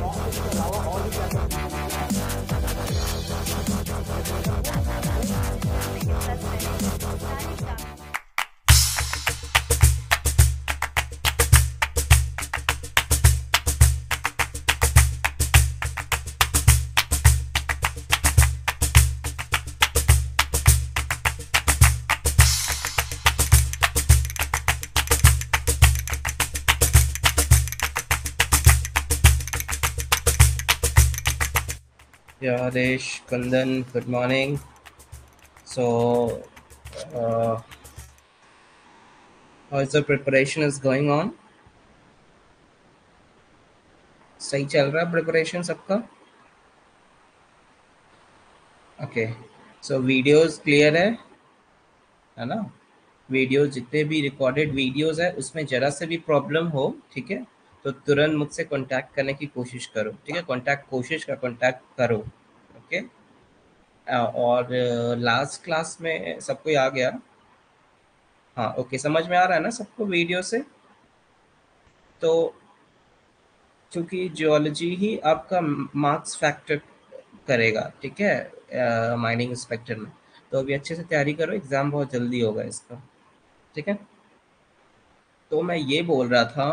もう一回なおわ。Yeah, Adesh, Kundan, good morning. So, uh, how is the preparation is? सही चल रहा है प्रिपरेशन सबका ओके सो वीडियोस क्लियर है है ना वीडियोस जितने भी रिकॉर्डेड वीडियोस है उसमें जरा से भी प्रॉब्लम हो ठीक है तो तुरंत मुझसे कांटेक्ट करने की कोशिश करो, ठीक है? कांटेक्ट कोशिश का कांटेक्ट करो ओके और लास्ट क्लास में सबको आ गया हाँ ओके समझ में आ रहा है ना सबको वीडियो से? तो क्योंकि जियोलॉजी ही आपका मार्क्स फैक्टर करेगा, ठीक है? माइनिंग इंस्पेक्टर में। तो अभी अच्छे से तैयारी करो एग्ज़ाम बहुत जल्दी होगा इसका, ठीक है? तो मैं ये बोल रहा था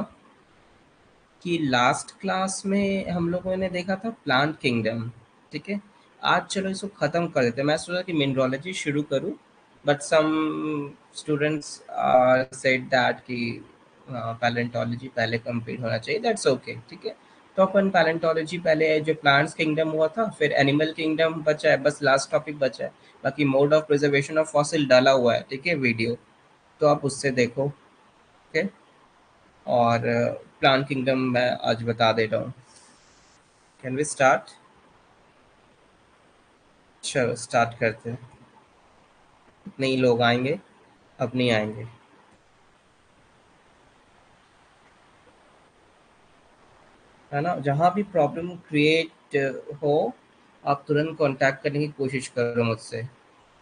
कि लास्ट क्लास में हम लोगों ने देखा था प्लांट किंगडम ठीक है? आज चलो इसको ख़त्म कर देते हैं। मैं सोचा कि मिनरोलॉजी शुरू करूँ but some students are said that कि पैलेंटोलॉजी पहले कंप्लीट होना चाहिए। दैट्स ओके ठीक है? तो अपन पैलेंटोलॉजी पहले जो प्लांट्स किंगडम हुआ था, फिर एनिमल किंगडम बचा है, बस लास्ट टॉपिक बचा है। बाकी mode of preservation of fossil डाला हुआ है, ठीक है वीडियो तो आप उससे देखो ओके और प्लांट किंगडम मैं आज बता दे रहा हूँ। कैन वी स्टार्ट चलो स्टार्ट करते हैं। नहीं, लोग आएँगे, अब नहीं आएँगे। है ना? जहाँ भी प्रॉब्लम क्रिएट हो, आप तुरंत कांटेक्ट करने की कोशिश करो मुझसे,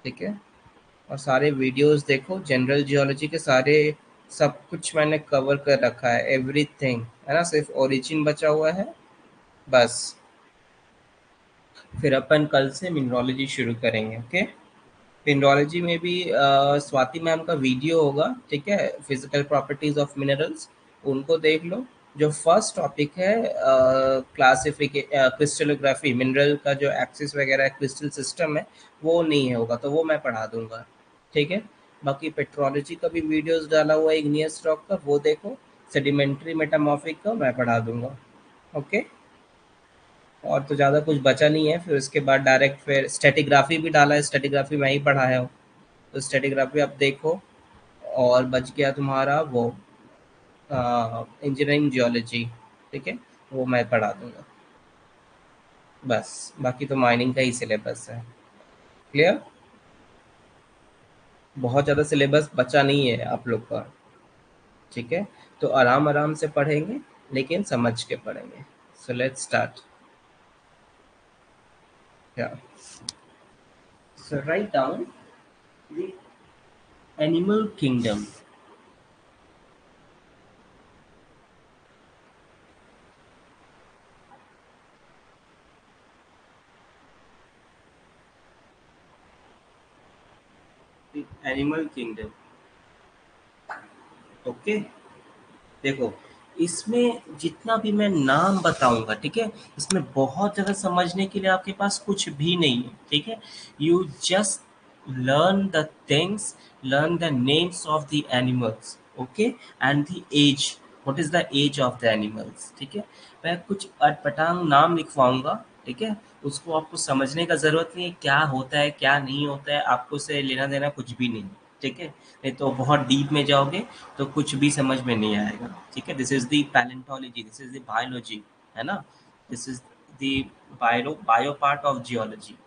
ठीक है? और सारे वीडियोस देखो जनरल जियोलॉजी के सारे सब कुछ मैंने कवर कर रखा है एवरीथिंग है ना? सिर्फ़ ओरिजिन बचा हुआ है, बस। फिर अपन कल से मिनरोलॉजी शुरू करेंगे ओके मिनरोलॉजी में भी स्वाति मैम का वीडियो होगा, ठीक है? फ़िज़िकल प्रॉपर्टीज़ ऑफ़ मिनरल्स उनको देख लो। जो फ़र्स्ट टॉपिक है क्लासिफिके क्रिस्टलोग्राफी मिनरल का जो एक्सिस वगैरह क्रिस्टल सिस्टम है, वो नहीं होगा तो वो मैं पढ़ा दूँगा, ठीक है? बाकी पेट्रोलॉजी का भी वीडियोस डाला हुआ है इग्नियस रॉक का, वो देखो सेडिमेंट्री मेटामॉर्फिक का, मैं पढ़ा दूँगा ओके और तो ज़्यादा कुछ बचा नहीं है, फिर उसके बाद डायरेक्ट फिर स्टेटिग्राफी भी डाला है स्टेटिग्राफी मैं ही पढ़ाया हूँ तो स्टेटिग्राफी आप देखो, और बच गया तुम्हारा वो इंजीनियरिंग जियोलॉजी ठीक है? वो मैं पढ़ा दूँगा, बस, बाकी तो माइनिंग का ही सिलेबस है क्लियर बहुत ज़्यादा सिलेबस बचा नहीं है आप लोग का। ठीक है? तो आराम आराम से पढ़ेंगे, लेकिन समझ के पढ़ेंगे। So let start yeah. Right write animal kingdom. The kingdom okay देखो, इसमें जितना भी मैं नाम बताऊँगा, ठीक है? इसमें बहुत ज़्यादा समझने के लिए आपके पास कुछ भी नहीं है, ठीक है? You just learn the things learn the names of the animals okay and the age what is the age of the animals ठीक है? मैं कुछ अटपटांग नाम लिखवाऊँगा ठीक है? उसको आपको समझने का ज़रूरत नहीं है, क्या होता है, क्या नहीं होता है, आपको से लेना देना कुछ भी नहीं ठीक है? नहीं तो बहुत डीप में जाओगे तो कुछ भी समझ में नहीं आएगा, ठीक है? This is the palaeontology this is the biology है ना? This is the bio bio part of geology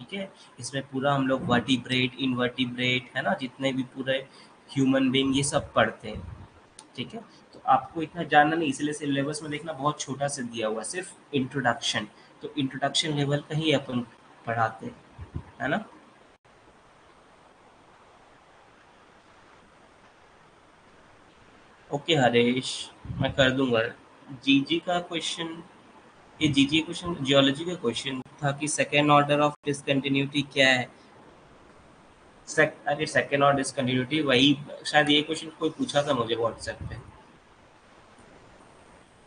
ठीक है? इसमें पूरा हम लोग वर्टिब्रेट इनवर्टिब्रेट है ना? जितने भी पूरे ह्यूमन बींग ये सब पढ़ते हैं, ठीक है? तो आपको इतना जानना नहीं, इसलिए सिलेबस में देखना बहुत छोटा से दिया हुआ, सिर्फ़ इंट्रोडक्शन तो इंट्रोडक्शन लेवल का ही अपन पढ़ाते है ना? ओके हरेश मैं कर दूँगा। जीजी का क्वेश्चन ये जीजी क्वेश्चन जियोलॉजी का क्वेश्चन था कि सेकेंड ऑर्डर ऑफ़ डिसकंटिन्यूटी क्या है? सेक, अरे सेकेंड ऑर्डर डिसकंटिन्यूटी वही शायद ये क्वेश्चन कोई पूछा था मुझे व्हाट्सएप पे।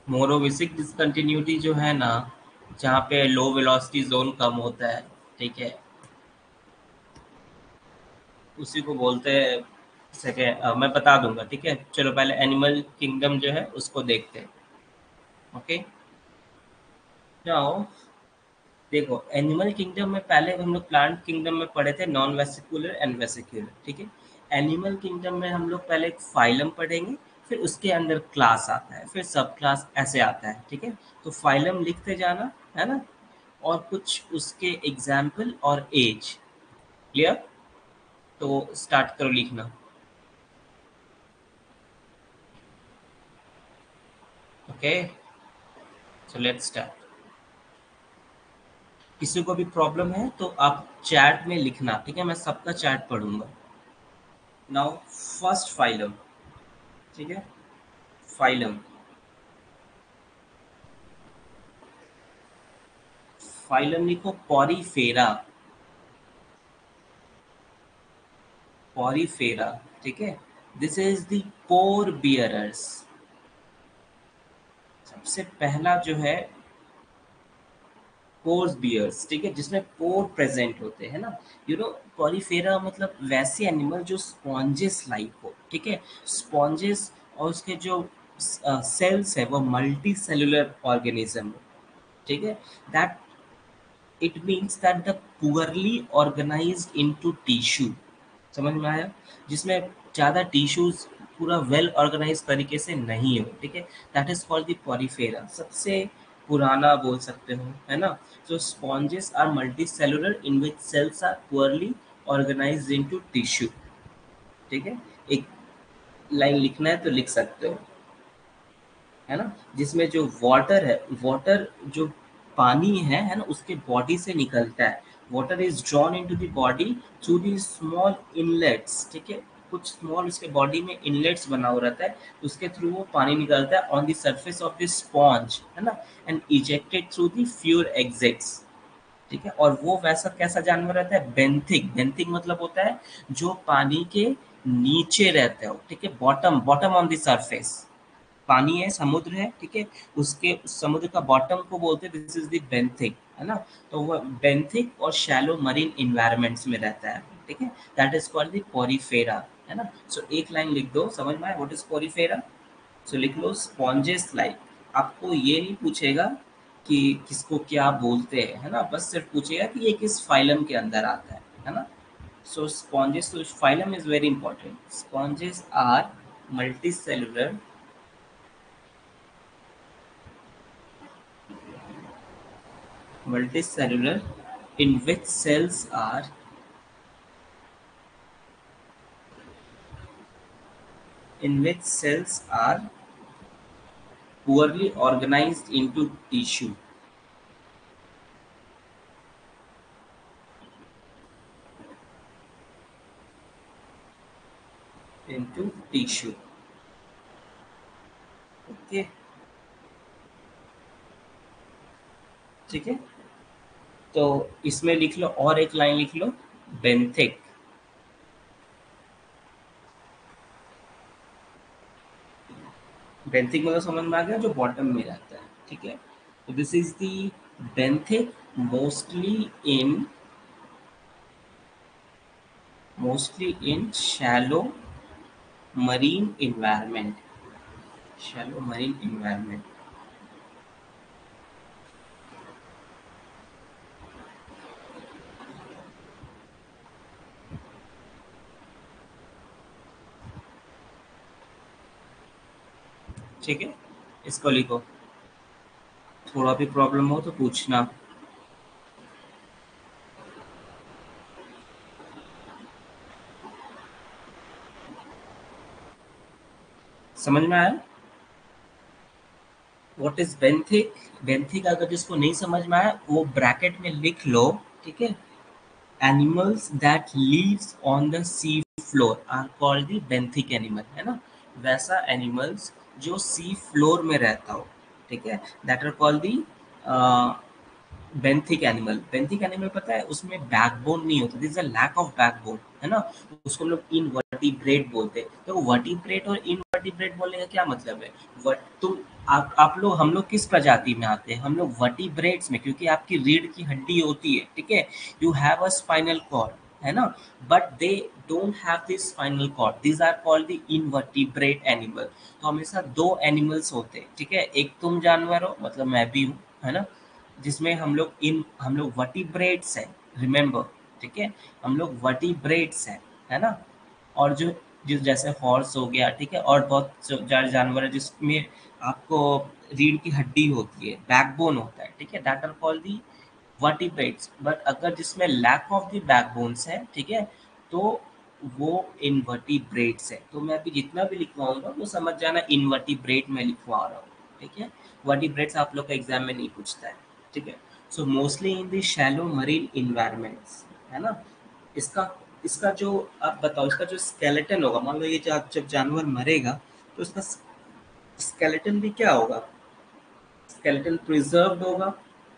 मोरोविसिक डिसकंटिन्यूटी जो है ना जहाँ पे लो वेलोसिटी जोन कम होता है, ठीक है? उसी को बोलते हैं सेकेंड मैं बता दूँगा, ठीक है? चलो, पहले एनिमल किंगडम जो है, उसको देखते हैं। ओके देखो एनिमल किंगडम में पहले हम लोग प्लांट किंगडम में पढ़े थे नॉन वेसिकुलर एंड वेसिकुलर ठीक है? एनिमल किंगडम में हम लोग पहले एक फाइलम पढ़ेंगे फिर उसके अंदर क्लास आता है, फिर सब क्लास ऐसे आता है, ठीक है? तो फाइलम लिखते जाना, है ना? और कुछ उसके एग्ज़ाम्पल और एज क्लियर तो स्टार्ट करो लिखना। ओके सो लेट्स स्टार्ट किसी को भी प्रॉब्लम है तो आप चैट में लिखना, ठीक है? मैं सबका चैट पढ़ूँगा। नाउ फ़र्स्ट फाइलम ठीक है? फाइलम फाइलम लिखो पॉरीफेरा पॉरीफेरा ठीक है? दिस इज़ दी पोर सबसे पहला जो है पोर्स बियर्स, ठीक है, जिसमें पोर प्रेजेंट होते हैं ना? यू नो पॉलीफेरा मतलब वैसे एनिमल जो स्पॉन्जेस लाइक हो, ठीक है? स्पॉन्जेस और उसके जो सेल्स है, वो मल्टी सेलुलर ऑर्गेनिज्म, ठीक है? That it means that the poorly organise into tissue समझ में आया? जिसमें ज़्यादा टिश्यूज पूरा वेल ऑर्गेनाइज तरीके से नहीं हो, ठीक है? That is called the Porifera सबसे पुराना बोल सकते हो, है ना? So sponges are multi cellular in which cells are poorly organise into tissue ठीक है? एक लाइन लिखना है तो लिख सकते हो। है ना? जिसमें जो वाटर है वाटर जो पानी है है ना? उसके बॉडी से निकलता है। Water is drawn into body through the small inlets ठीक है? कुछ स्मॉल उसके बॉडी में इनलेट्स बना हुआ रहता है उसके थ्रू वो पानी निकलता है on the surface of the sponge है ना? And ejected through the fewer exits ठीक है? और वो वैसा कैसा जानवर रहता है? बेंथिक बेंथिक मतलब होता है जो पानी के नीचे रहता है, ठीक है? Bottom bottom on the surface पानी है, समुद्र है, ठीक है? उसके, समुद्र का बॉटम को बोलते हैं दिस इज़ द बेंथिक है ना? तो वो बेंथिक और शैलो मरीन इन्वायरमेंट्स में रहता है, ठीक है? That is called the Porifera है ना? सो so, एक लाइन लिख दो समझ में आए व्हाट इज़ पोरीफेरा सो लिख लो स्पॉन्जेस लाइक आपको ये नहीं पूछेगा कि किसको क्या बोलते हैं है ना? बस सिर्फ़ पूछेगा कि ये किस फाइलम के अंदर आता है है ना? सो स्पॉन्जेस तो phylum is very important sponges are multi cellular multicellular in which cells are in which cells are poorly organized into tissue into tissue okay ठीक है तो इसमें लिख लो और एक लाइन लिख लो बेंथिक बेंथिक मतलब समझ में आ गया, जो बॉटम में रहता है, ठीक है? तो this is the benthic mostly in mostly in shallow marine environment shallow marine environment ठीक है? इसको लिखो थोड़ा भी प्रॉब्लम हो तो पूछना। समझ में आया? वॉट इज़ बेंथिक बेंथिक अगर जिसको नहीं समझ में आया, वो ब्रैकेट में लिख लो, ठीक है? Animals that lives on the sea floor are called the benthic animal है ना? वैसा एनिमल्स जो सी फ्लोर में रहता हो, ठीक है? That are called the benthic animal benthic animal पता है, उसमें बैकबोन नहीं होता. This a lack of backbone है ना? उसको हम लोग इनवर्टिब्रेट बोलते हैं. तो वर्टिब्रेट और इनवर्टिब्रेट बोलने का क्या मतलब है? वट तुम, आप आप लोग, हम लोग किस प्रजाति में आते हैं? हम लोग वर्टिब्रेट्स में, क्योंकि आपकी रीढ़ की हड्डी होती है, ठीक है? You have a spinal cord है ना? But they don't have this spinal cord this are called the invertebrate animal तो हमेशा दो एनिमल्स होते हैं, ठीक है? एक तुम जानवर हो मतलब मैं भी हूँ, है ना? जिसमें हम लोग इन, हम लोग वर्टिब्रेट्स हैं रिमेंबर ठीक है? हम लोग वर्टिब्रेट्स हैं, है ना? और जो, जिस जैसे हॉर्स हो गया, ठीक है? और बहुत जानवर है जिसमें आपको रीढ़ की हड्डी होती है बैकबोन होता है, ठीक है? That are called the vertebrates but अगर जिसमें लैक ऑफ़ द बैकबोन्स है, ठीक है तो वो इनवर्टिब्रेट्स है। तो मैं अभी जितना भी लिखवाऊँगा, वो समझ जाना इनवर्टिब्रेट में लिखवा रहा हूँ, ठीक है? वर्टिब्रेट्स आप लोग का एग्ज़ाम में नहीं पूछता है, ठीक है? So mostly in the shallow marine environments है ना? इसका इसका जो, आप बताओ, इसका जो स्केलेटन होगा, मान लो ये जब जब जानवर मरेगा तो इसका स्केलेटन भी क्या होगा? स्केलेटन प्रिजर्व होगा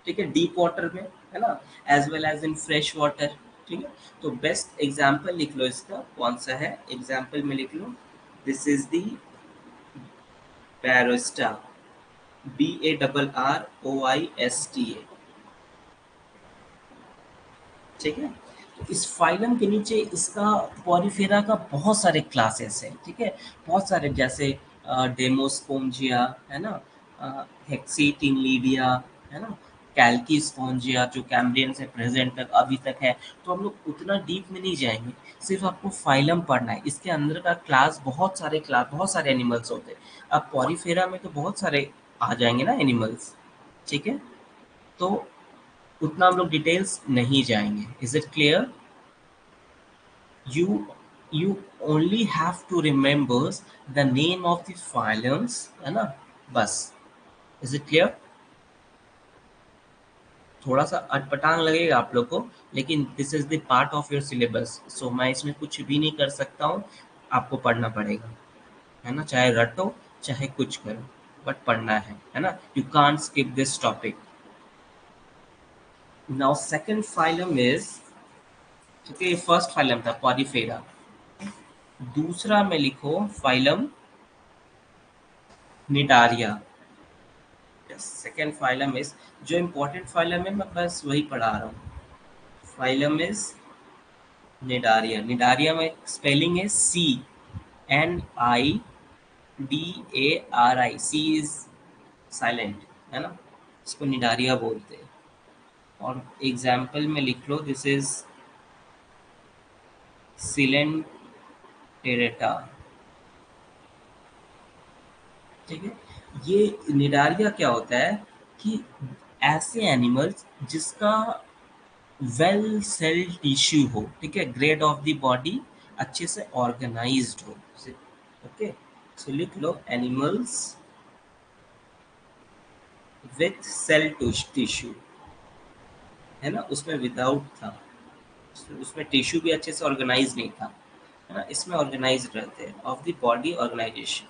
ठीक है डीप वाटर में, है ना? As well as in fresh water ठीक है? तो बेस्ट एग्ज़ाम्पल लिख लो इसका, कौन सा है? एग्ज़ाम्पल में लिख लो this is the barrosta B A double R O I S T A ठीक है? तो इस फाइलम के नीचे इसका पॉरीफेरा का बहुत सारे क्लासेस हैं, ठीक है? बहुत सारे जैसे डेमोस्पोंजिया है ना? हेक्सीटिनलीडिया है ना? कैल्की स्पॉन्जिया जो कैम्ब्रियन से प्रेजेंट तक अभी तक है तो हम लोग उतना डीप में नहीं जाएँगे, सिर्फ़ आपको फाइलम पढ़ना है। इसके अंदर का क्लास, बहुत सारे क्लास बहुत सारे एनिमल्स होते हैं। अब पॉरीफेरा में तो बहुत सारे आ जाएँगे ना एनिमल्स, ठीक है? तो उतना हम लोग डिटेल्स नहीं जाएँगे। Is it clear you you only have to remember the name of the phylums, है ना? बस। इज़ इट क्लियर थोड़ा सा अटपटांग लगेगा आप लोग को, लेकिन this is the part of your syllabus so मैं इसमें कुछ भी नहीं कर सकता हूँ, आपको पढ़ना पड़ेगा। है ना? चाहे रटो, चाहे कुछ करो बट पढ़ना है है ना? You can skip this topic now second phylum is क्योंकि फ़र्स्ट फाइलम था पॉरीफेरा दूसरा में लिखो phylum cnidaria second phylum is जो इम्पोर्टेंट फाइलम है, मैं बस वही पढ़ा रहा हूँ। फाइलम इज़ निडारिया निडारिया में स्पेलिंग है C N I D A R I C is silent है ना? इसको निडारिया बोलते हैं। और एग्ज़ाम्पल में लिख लो दिस इज़ सिलेंट टेरेटा ठीक है? ये निडारिया क्या होता है कि ऐसे एनिमल्स जिसका वेल सेल टिश्यू हो, ठीक है, ग्रेड ऑफ़ द बॉडी अच्छे से ऑर्गेनाइज्ड हो ओके? सो लिख लो, एनिमल्स विथ सेल टिश्यू, है ना? उसमें विदाउट था, उसमें टिश्यू भी अच्छे से ऑर्गेनाइज नहीं था, है ना? इसमें ऑर्गेनाइज रहते हैं of the body organisation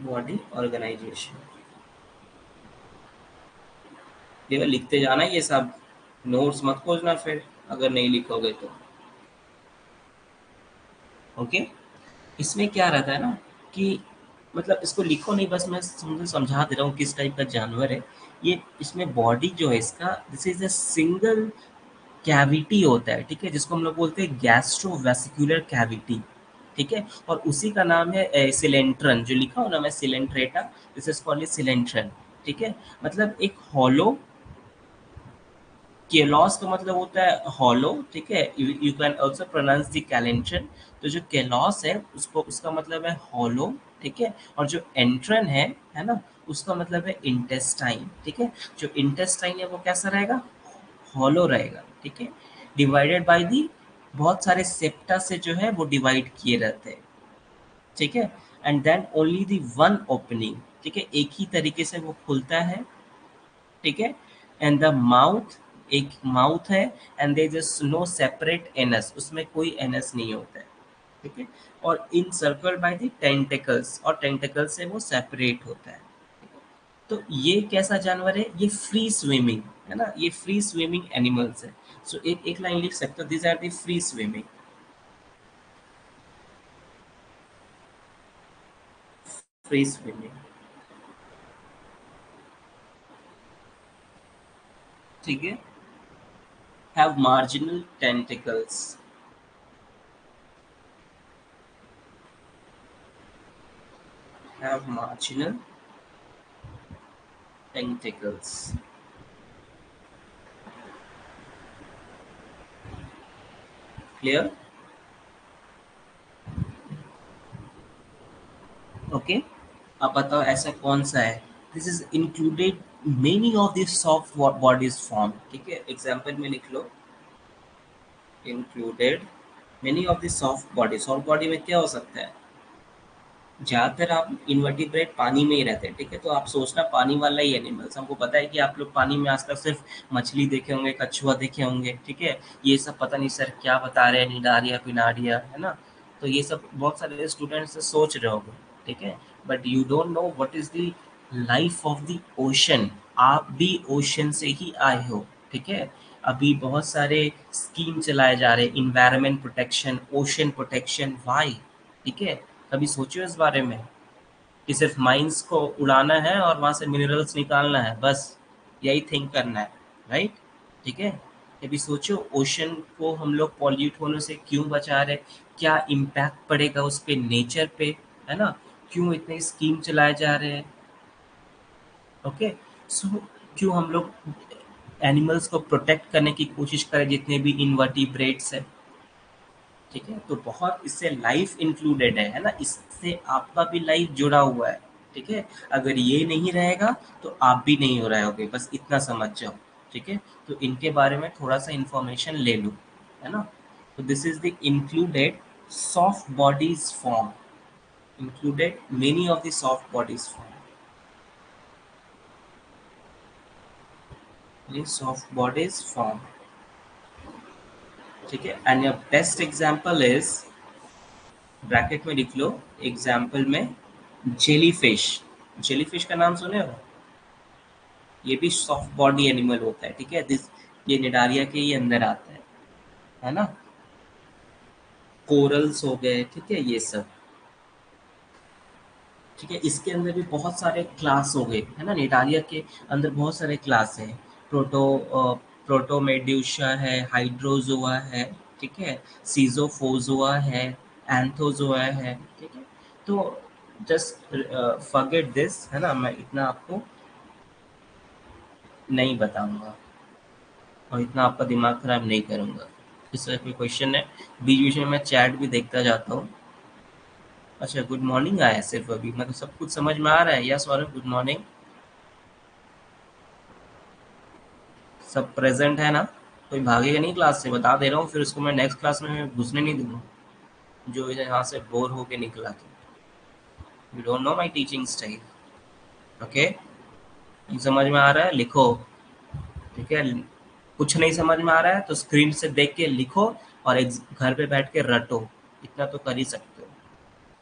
body organisation केवल लिखते जाना ये सब। नोट्स मत खोजना फिर, अगर नहीं लिखोगे तो। ओके इसमें क्या रहता है ना कि मतलब इसको लिखो नहीं, बस मैं समझा दे रहा हूँ किस टाइप का जानवर है। ये इसमें बॉडी जो है इसका this is a single cavity होता है, ठीक है, जिसको हम लोग बोलते हैं गैस्ट्रोवेसिकुलर कैविटी ठीक है? और उसी का नाम है सिलेंट्रन। जो लिखा हो ना मैं Coelenterata this is called coelenteron. ठीक है? मतलब एक हॉलो केलॉस का मतलब होता है हॉलो ठीक है? You can also pronounce the coelenteron तो जो केलॉस है, उसको, उसका मतलब है हॉलो ठीक है? और जो एंट्रन है है ना? उसका मतलब है इंटेस्टाइन ठीक है? जो इंटेस्टाइन है, वो कैसा रहेगा? हॉलो रहेगा, ठीक है? डिवाइडेड बाय दी बहुत सारे सेप्टा से जो है वो डिवाइड किए रहते हैं। ठीक है? And then only the one opening ठीक है? एक ही तरीके से वो खुलता है, ठीक है? एंड द माउथ एक माउथ है and they just no separate anus उसमें कोई एनस नहीं होता है, ठीक है? और in circle by the tentacles और टेंटिकल से वो सेपरेट होता है तो ये कैसा जानवर है? ये फ्री स्विमिंग है ना? ये फ्री स्विमिंग एनिमल्स है। सो एक एक लाइन लिख सकते हो this are the free swimming free swimming ठीक है? Have marginal tentacles have marginal tentacles clear? Okay. अब बताओ ऐसा कौन सा है? This is included many of this soft bodies form ठीक है? एग्ज़ाम्पल में लिख लो. Included many of this soft body soft body में क्या हो सकता है? ज़्यादातर आप इन्वर्टिब्रेट पानी में ही रहते हैं, ठीक है? तो आप सोचना, पानी वाला ही एनिमल्स हमको पता है कि आप लोग पानी में आजकल सिर्फ़ मछली देखे होंगे, कछुआ देखे होंगे, ठीक है? ये सब पता नहीं सर क्या बता रहे हैं, निडारिया, पिनारिया, है ना? तो ये सब बहुत सारे स्टूडेंट्स सोच रहे होंगे, ठीक है? But you don't know what is the life of the ocean आप भी ओशन से ही आए हो, ठीक है? अभी बहुत सारे स्कीम चलाए जा रहे हैं environment protection ocean protection why ठीक है? कभी सोचो इस बारे में कि सिर्फ़ माइंस को उड़ाना है और वहाँ से मिनरल्स निकालना है? बस, यही थिंक करना है राइट ठीक है? कभी सोचो ओशन को हम लोग पॉल्यूट होने से क्यों बचा रहे? क्या इम्पैक्ट पड़ेगा उस पर नेचर पे? है ना? क्यों इतने स्कीम चलाए जा रहे हैं? ओके सो क्यों हम लोग एनिमल्स को प्रोटेक्ट करने की कोशिश करें जितने भी इनवर्टिब्रेट्स है? ठीक है? तो बहुत इससे लाइफ इंक्लूडेड है है ना? इससे आपका भी लाइफ जुड़ा हुआ है, ठीक है? अगर ये नहीं रहेगा तो आप भी नहीं हो रहे होगे, बस इतना समझ जाओ, ठीक है? तो इनके बारे में थोड़ा सा इंफॉर्मेशन ले लूँ, है ना? तो this is the included soft bodies form included many of soft bodies form. The soft bodies form. ठीक है? And your best example is bracket में लिख लो एग्ज़ाम्पल में जेली फ़िश जेली फ़िश का नाम सुने हो? ये भी सॉफ्ट बॉडी एनिमल होता है, ठीक है? दिस ये निडारिया के ही अंदर आता है है ना? कोरल्स हो गए, ठीक है? ये सब, ठीक है? इसके अंदर भी बहुत सारे क्लास हो गए, है ना? निडारिया के अंदर बहुत सारे क्लास हैं। प्रोटो प्रोटोमेड्यूशा है हाइड्रोजोआ है, ठीक है? सीजोफोजोआ है एंथोजोआ है, ठीक है? तो जस्ट फॉरगेट दिस है ना? मैं इतना आपको नहीं बताऊँगा और इतना आपका दिमाग खराब नहीं करूँगा। इस तरह कोई क्वेश्चन है। बीच बीच में मैं चैट भी देखता जाता हूँ। अच्छा गुड मॉर्निंग आया सिर्फ़ अभी। मतलब सब कुछ समझ में आ रहा है? या सौरभ गुड मॉर्निंग सब प्रेजेंट है ना, कोई भागेगा नहीं क्लास से, बता दे रहा हूँ, फिर उसको मैं नेक्स्ट क्लास में घुसने नहीं दूँगा। जो यहाँ से बोर होके निकला तो you don't know my teaching style okay समझ में आ रहा है? लिखो। ठीक है? कुछ नहीं समझ में आ रहा है तो स्क्रीन से देख के लिखो और एक घर पे बैठ के रटो। इतना तो कर ही सकते हो।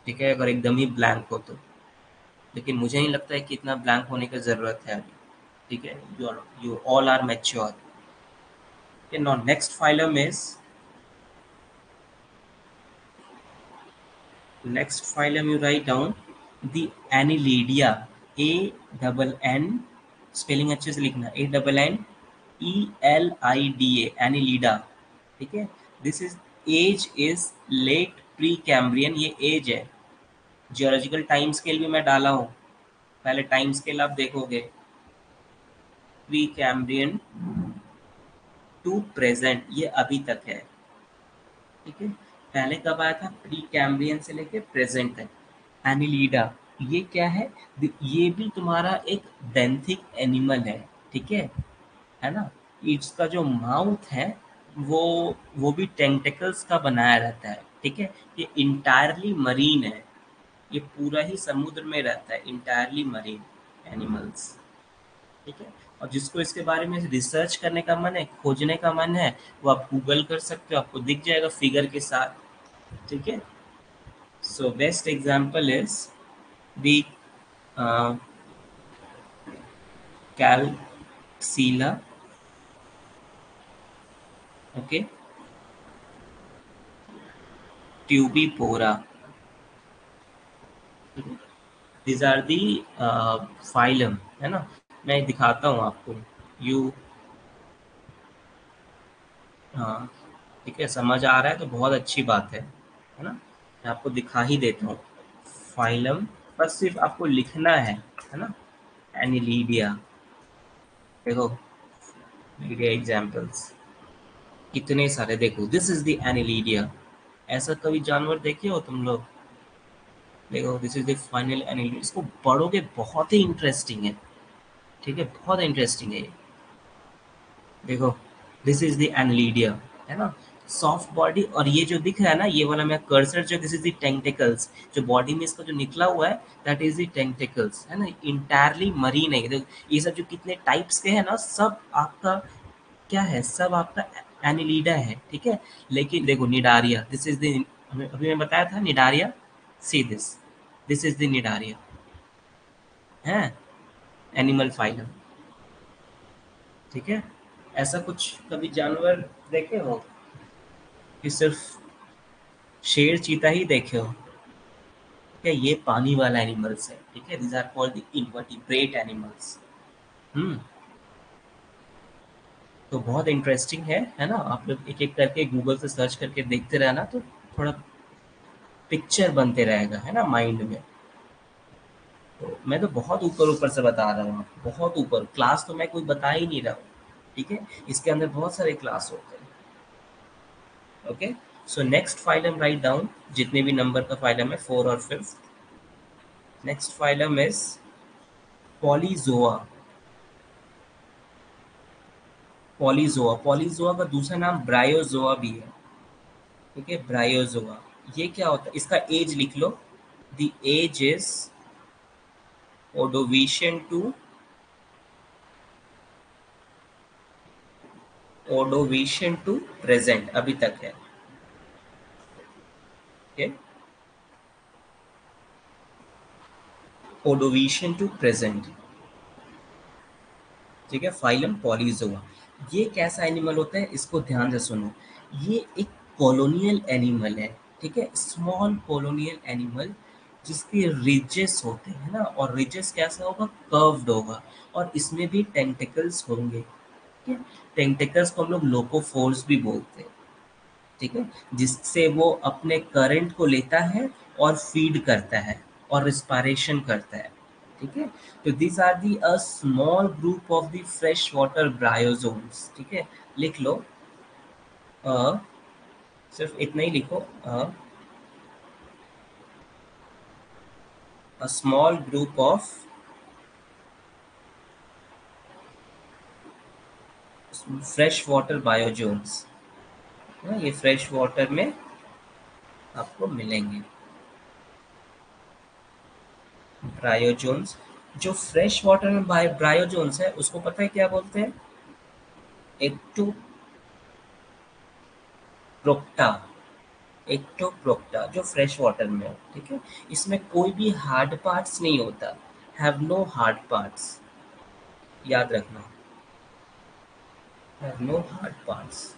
ठीक है? अगर एकदम ही ब्लैंक हो तो। लेकिन मुझे नहीं लगता है कि इतना ब्लैंक होने की ज़रूरत है अभी। ठीक है you are you all are mature okay, now next phylum is, next phylum you write down the annelida a double spelling अच्छे से लिखना A double N E L I D annelida ठीक है this is age is late Precambrian ये age है. Geological time scale भी मैं डाला हूँ. पहले टाइम स्केल आप देखोगे. प्री कैम्ब्रियन टू प्रेजेंट ये अभी तक है। ठीक है? पहले कब आया था? प्री कैम्ब्रियन से लेके प्रेजेंट तक। एनिलीडा ये क्या है? ये भी तुम्हारा एक बेंथिक एनिमल है, ठीक है? है ना? इसका जो माउथ है, वो वो भी टेंटिकल्स का बनाया रहता है, ठीक है? ये इंटायरली मरीन है। ये पूरा ही समुद्र में रहता है इंटायरली मरीन एनिमल्स ठीक है? और जिसको इसके बारे में रिसर्च करने का मन है खोजने का मन है वो आप गूगल कर सकते हो आपको दिख जाएगा फिगर के साथ। ठीक है? So best example is uh, calcilla. Okay? Tubipora. These are the uh, phylum है ना? मैं दिखाता हूँ आपको। यू हाँ ठीक है, समझ आ रहा है तो बहुत अच्छी बात है है ना? मैं आपको दिखा ही देता हूँ। फाइलम, बस सिर्फ़ आपको लिखना है है ना? एनिलीडिया देखो एग्जाम्पल्स कितने सारे देखो। दिस इज़ द एनिलीडिया ऐसा कभी जानवर देखे हो तुम लोग? देखो this is the final annelida इसको पढ़ोगे बहुत ही इंटरेस्टिंग है। ठीक है? बहुत इंटरेस्टिंग है ये। देखो दिस इज़ द एनलीडिया है ना? सॉफ्ट बॉडी और ये जो दिख रहा है ना, ये वाला मैं कर्सर जो दिस इज़ द जो बॉडी में इसका जो निकला हुआ है दैट इज़ द है ना? इंटायरली मरीन है देखो, ये सब जो कितने टाइप्स के हैं ना, सब आपका क्या है? सब आपका एनिलीडा है, ठीक है? लेकिन देखो निडारिया दिस इज़ द अभी मैं बताया था cnidaria see this this is the cnidaria है? एनिमल फाइलम ठीक है? ऐसा कुछ कभी जानवर देखे हो? कि सिर्फ़ शेर चीता ही देखे हो? क्या ये पानी वाला एनिमल्स है, ठीक है? These are called invertebrate animals hmm. तो बहुत इंटरेस्टिंग है है ना? आप लोग एक एक करके गूगल से सर्च करके देखते रहना तो थोड़ा पिक्चर बनते रहेगा, है ना? माइंड में। मैं तो बहुत ऊपर ऊपर से बता रहा हूँ, बहुत ऊपर। क्लास तो मैं कोई बता ही नहीं रहा हूँ, ठीक है? इसके अंदर बहुत सारे क्लास होते हैं, okay? So next phylum write down जितने भी नंबर का फाइलम है फोर और fifth next phylum is polyzoa polyzoa polyzoa का दूसरा नाम ब्रायोजोआ भी है, ठीक है? ब्रायोजोआ ये क्या होता है? इसका एज लिख लो। The age is Ordovician to Ordovician to present अभी तक है? ओडोविशियन टू प्रेजेंट ठीक है? फाइलम पॉलीजोआ ये कैसा एनिमल होता है? इसको ध्यान से सुनो। ये एक कॉलोनियल एनिमल है। ठीक है? स्मॉल कॉलोनियल एनिमल जिसके रिजेस होते हैं ना और रिजेस कैसा होगा? कर्व्ड होगा। और इसमें भी टेंटिकल्स होंगे ठीक है? टेंटिकल्स को हम लोग लोकोफोर्स भी बोलते हैं ठीक है? जिससे वो अपने करंट को लेता है और फ़ीड करता है और रिस्पायरेशन करता है ठीक है? तो this are the a small group of the fresh water bryozoans ठीक है? लिख लो। आ, सिर्फ़ इतना ही लिखो। आ, a small group of fresh water bryozoans ये फ्रेश वाटर में आपको मिलेंगे। ब्रायोजोन्स जो फ्रेश वाटर में ब्रायोजोन्स है, उसको पता है क्या बोलते हैं? एक्टो प्रोक्टा एक्टोप्रोक्टा जो फ्रेश वाटर में हो, ठीक है? इसमें कोई भी हार्ड पार्ट्स नहीं होता। हैव नो हार्ड पार्ट्स याद रखना। हैव नो हार्ड पार्ट्स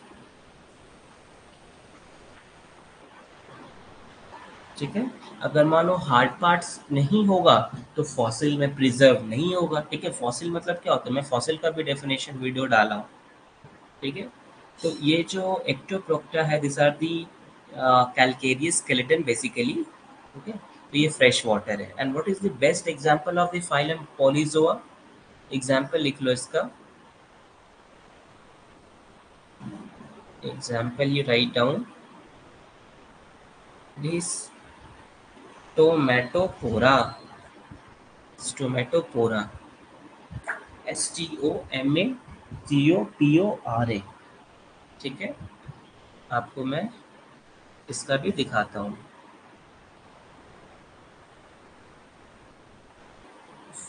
ठीक है? अगर मान हार्ड पार्ट्स नहीं होगा तो फॉसिल में प्रिजर्व नहीं होगा। ठीक है? फॉसिल मतलब क्या होता है? मैं फॉसिल का भी डेफिनेशन वीडियो डाला हूँ। ठीक है? तो ये जो एक्टोप्रोक्टा है this are the calcareous skeleton, basically. Okay? तो ये फ्रेश वाटर है. And what is the best example of the phylum polyzoa example लिख लो इसका. Example you write down this tomatopora stomatopora S T O M A T O P O R A ठीक है? आपको मैं इसका भी दिखाता हूँ।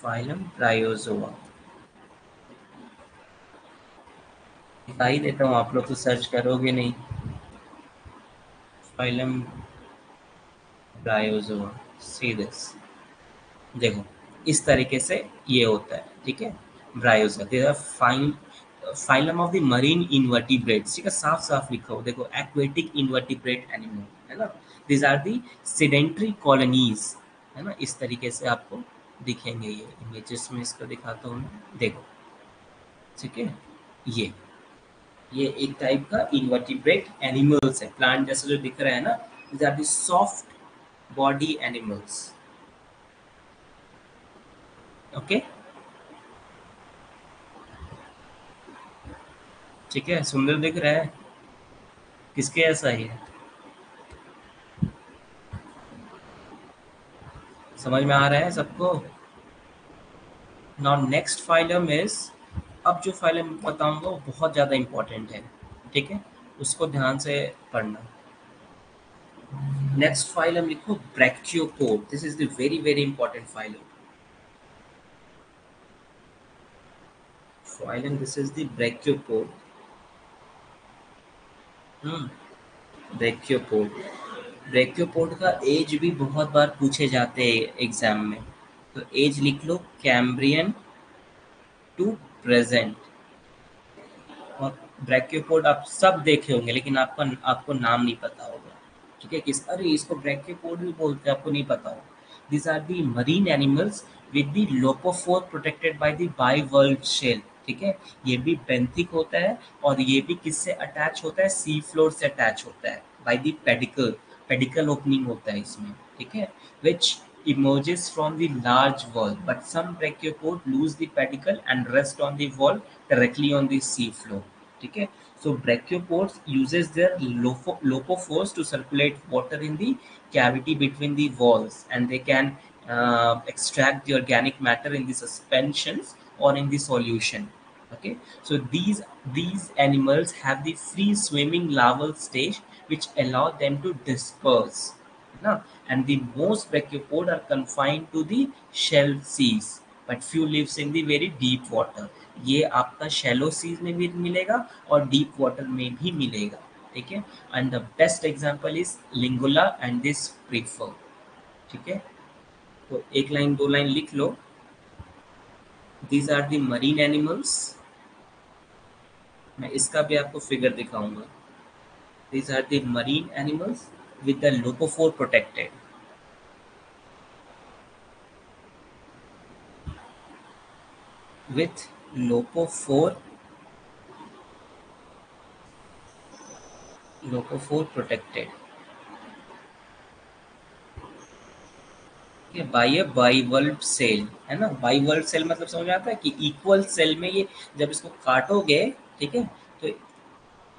फाइलम प्रायोजोआ दिखाई देता हूँ, आप लोग तो सर्च करोगे नहीं। Phylum bryozoa see this. देखो, इस तरीके से ये होता है, ठीक है? Bryozoa they fine phylum of the marine invertebrates ठीक है? साफ़ साफ़ लिखा। हो देखो एक्वेटिक इन्वर्टिब्रेट एनिमल है ना? This are the sedentary colonies है ना? इस तरीके से आपको दिखेंगे ये इमेजेस में, इसको दिखाता हूँ देखो, ठीक है? ये ये एक टाइप का इन्वर्टिब्रेट एनिमल्स है। प्लांट जैसे जो दिख रहा है ना these are the soft body animals okay ठीक है, सुंदर दिख रहा है। किसके ऐसा ही है? समझ में आ रहा है सबको? नाउ नेक्स्ट फाइलम इज़ अब जो फाइलम बताऊँगा वो बहुत ज़्यादा इंपॉर्टेंट है, ठीक है? उसको ध्यान से पढ़ना। नेक्स्ट फाइलम लिखो brachiopod this is the very very important phylum phylum this is the brachiopod hmm. Brachiopod brachiopod का एज भी बहुत बार पूछे जाते हैं एग्ज़ाम में। तो एज लिख लो, कैम्ब्रियन टू प्रेजेंट। और ब्रैक्टियोपोड आप सब देखे होंगे, लेकिन आपका, आपको नाम नहीं पता होगा। ठीक है, किस, अरे इसको ब्रैक्टियोपोड भी बोलते हैं, आपको नहीं पता होगा। These are the marine animals with the lophophore protected by the bivalved shell ठीक है ये भी बेंथिक होता है और ये भी किससे अटैच होता है सी फ्लोर से अटैच होता है by the pedicle pedicle opening होता है इसमें ठीक है विच emerges from the large wall but some brachiopod lose the pedicle and rest on the wall directly on the sea ठीक है so brachiopods uses their lopo, lopophores to circulate water in the cavity between the walls and they can uh, extract the organic matter in the suspensions or in the solution okay so these these animals have the free swimming larval stage which allow them to disperse no? and the most brachiopod are confined to the shell seas but few lives in the very deep water ये आपका shallow seize में भी मिलेगा और deep water में भी मिलेगा ठीक है and the best example is lingula and this spirifer ठीक है तो एक लाइन दो लाइन लिख लो these are the marine animals मैं इसका भी आपको फिगर दिखाऊँगा. These are the marine animals with the lophophore protected with lophophore lophophore protected by bivalve shell है ना? बाईवल्ब सेल मतलब समझ आता है कि इक्वल सेल में ये जब इसको काटोगे ठीक है? तो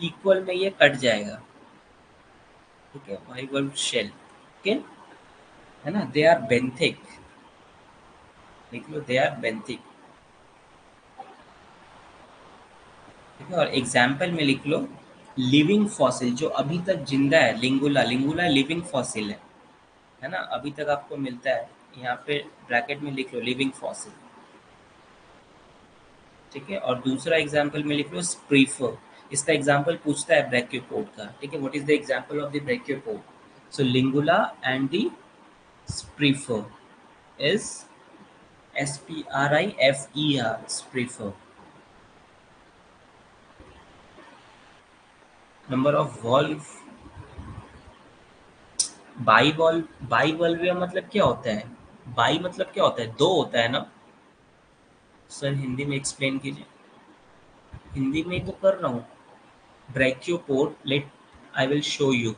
इक्वल में ये कट जाएगा। ठीक है? बाइवल्व शेल ओके है? ना? दे आर बेंथिक लिख लो दे आर बेंथिक ठीक है? और एग्ज़ाम्पल में लिख लो लिविंग फॉसिल जो अभी तक ज़िंदा है, लिंगुला। लिंगुला लिविंग फॉसिल है। है ना? अभी तक आपको मिलता है। यहाँ पे ब्रैकेट में लिख लो लिविंग फॉसिल ठीक है? और दूसरा एग्ज़ाम्पल में लिख लो स्प्रीफर इसका एग्ज़ाम्पल पूछता है ब्रैक्योपोड का। ठीक है? What is the example of the brachiopod so lingula and the spirifer is S P R I F E R spirifer number of valve bivalve bivalvia मतलब क्या होता है? बाई मतलब क्या होता है? दो होता है ना? सर, हिंदी में एक्सप्लेन कीजिए। हिंदी में तो कर रहा हूँ। Brachiopod let I will show you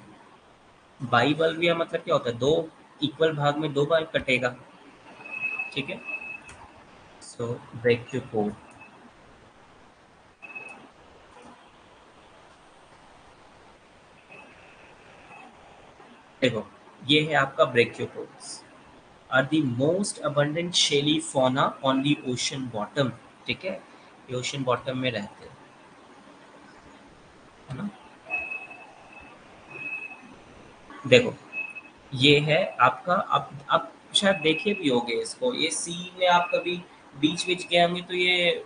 bivalvia मतलब क्या होता है? दो इक्वल भाग में दो बार कटेगा। ठीक है? सो ब्रैक्योपोड देखो, ये है आपका brachiopods are the most abundant shelly fauna on the ocean bottom ठीक है? ये ओशन बॉटम में रहते हैं। है ना? देखो, ये है आपका, आप आप शायद देखे भी होंगे इसको। ये सी में आप कभी बीच बीच गए होंगे तो ये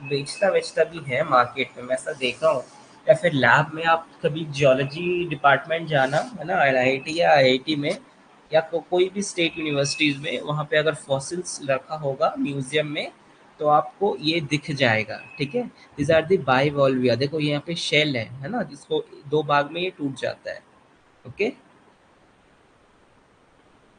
बेचता बेचता भी है मार्केट में। मैं ऐसा देख हूँ। या फिर लैब में आप कभी जियोलॉजी डिपार्टमेंट जाना, है ना? एन या आई आई टी में या को, कोई भी स्टेट यूनिवर्सिटीज़ में वहाँ पे अगर फॉसिल्स रखा होगा म्यूज़ियम में तो आपको ये दिख जाएगा ठीक है? दिज आर दी बाइवॉल्विया देखो यहाँ पे शेल है है ना? जिसको दो भाग में ये टूट जाता है ओके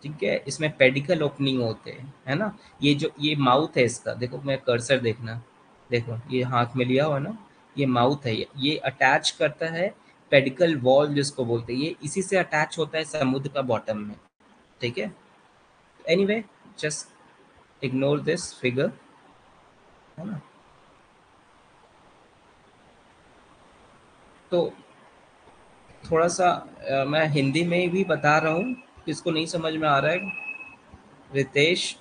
ठीक है? इसमें पेडिकल ओपनिंग होते हैं है ना? ये जो ये माउथ है इसका देखो मैं कर्सर देखना देखो ये हाथ में लिया हुआ ना? ये माउथ है ये अटैच करता है पेडिकल वॉल जिसको बोलते हैं। ये इसी से अटैच होता है समुद्र का बॉटम में ठीक है? Anyway just ignore this figure है ना? तो थोड़ा सा आ, मैं हिंदी में भी बता रहा हूँ किसको नहीं समझ में आ रहा है? रितेश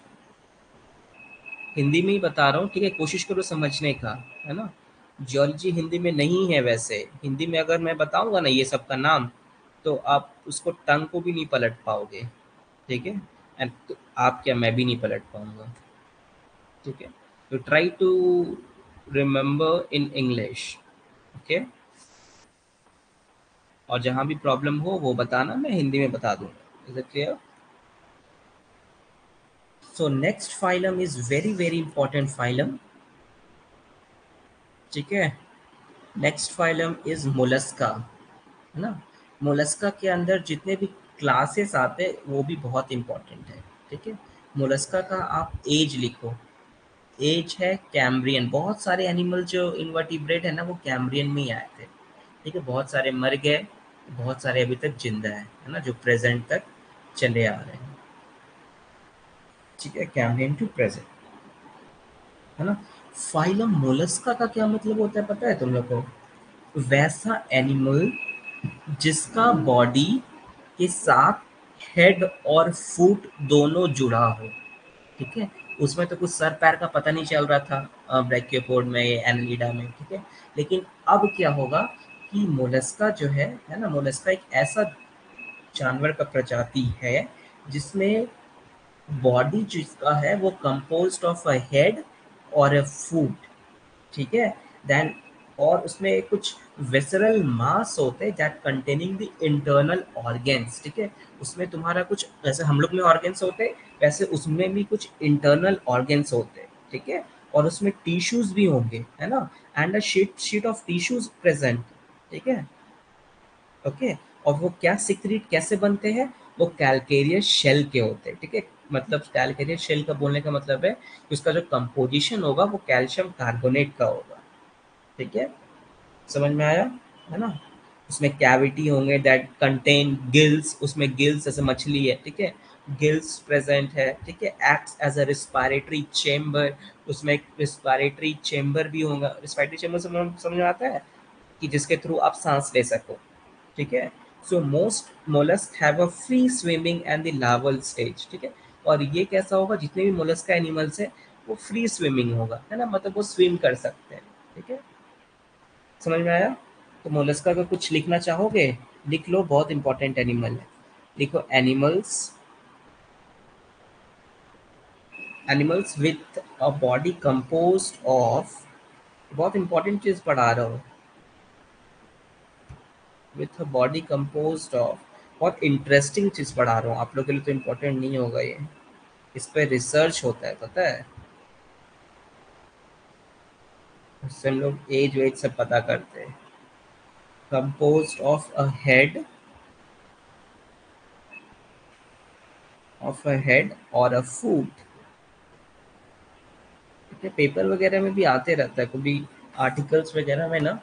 हिंदी में ही बता रहा हूँ ठीक है? कोशिश करो समझने का है ना? जियोलॉजी हिंदी में नहीं है वैसे। हिंदी में अगर मैं बताऊँगा ना ये सब का नाम तो आप उसको टंग को भी नहीं पलट पाओगे। ठीक है? एंड तो आप क्या, मैं भी नहीं पलट पाऊँगा। ठीक है? तो try to remember in English okay और जहाँ भी प्रॉब्लम हो, वो बताना, मैं हिंदी में बता दूँगा। Is it clear so next phylum is very very important phylum ठीक है? नेक्स्ट फाइलम इज़ मोलस्का है ना? मोलस्का के अंदर जितने भी क्लासेस आते, वो भी बहुत इंपॉर्टेंट है, ठीक है? मोलस्का का आप एज लिखो। एज है कैम्ब्रियन बहुत सारे एनिमल जो इन्वर्टिब्रेट है ना, वो कैम्ब्रियन में ही आए थे, ठीक है? बहुत सारे मर गए बहुत सारे अभी तक ज़िंदा है है ना? जो प्रेजेंट तक चले आ रहे हैं। ठीक है कैम्ब्रियन टू प्रेजेंट है ना? फाइलम मोलस्का का क्या मतलब होता है पता है तुम लोग को? वैसा एनिमल जिसका बॉडी के साथ हेड और फुट दोनों जुड़ा हो, ठीक है? उसमें तो कुछ सर पैर का पता नहीं चल रहा था ब्रैकियोपोड में एनलीडा में, ठीक है? लेकिन अब क्या होगा कि मोलस्का जो है है ना? मोलस्का एक ऐसा जानवर का प्रजाति है, जिसमें बॉडी जिसका है, वो कंपोज ऑफ़ अ हेड और अ फूट ठीक है? देन और उसमें कुछ वेसरल मास होते हैं that containing the internal organs ठीक है? उसमें तुम्हारा कुछ, जैसे हम लोग में ऑर्गेन्स होते हैं, वैसे उसमें भी कुछ इंटरनल ऑर्गेन्स होते हैं, ठीक है? और उसमें टिश्यूज भी होंगे, है ना? And a sheet sheet of tissues present ठीक है? ओके? और वो क्या सिक्रीट कैसे बनते हैं? वो कैलकेरियस शेल के होते हैं, ठीक है? मतलब कैलकेरियस शेल का बोलने का मतलब है कि उसका जो कंपोजिशन होगा वो कैल्शियम कार्बोनेट का होगा। ठीक है? समझ में आया? है ना? उसमें कैविटी होंगे दैट कंटेन गिल्स उसमें गिल्स जैसे मछली है, ठीक है? गिल्स प्रेजेंट है, ठीक है? Acts as a respiratory chamber उसमें एक रिस्पायरेटरी चेम्बर भी होगा। रिस्पायरेटरी चेम्बर समझ में आता है? कि जिसके थ्रू आप सांस ले सको, ठीक है? So most mollusk have a free swimming and the larval stage ठीक है? और ये कैसा होगा? जितने भी मोलस्क एनिमल्स है, वो फ्री स्विमिंग होगा, है ना? मतलब वो स्विम कर सकते हैं, ठीक है? समझ में आया? तो मोलस्का का कुछ लिखना चाहोगे, लिख लो, बहुत इंपॉर्टेंट एनिमल है। लिखो animals animals with a body compose of बहुत इंपॉर्टेंट चीज़ पढ़ा रहा हूँ। With a body compose of बहुत इंटरेस्टिंग चीज़ पढ़ा रहा हूँ। आप लोग के लिए तो इम्पोर्टेंट नहीं होगा ये। इस पर रिसर्च होता है, पता है? उससे हम लोग एज वेज सब पता करते हैं। Compose of a head of a head और अ फूट पेपर वगैरह में भी आते रहता है। कभी आर्टिकल्स वगैरह में ना,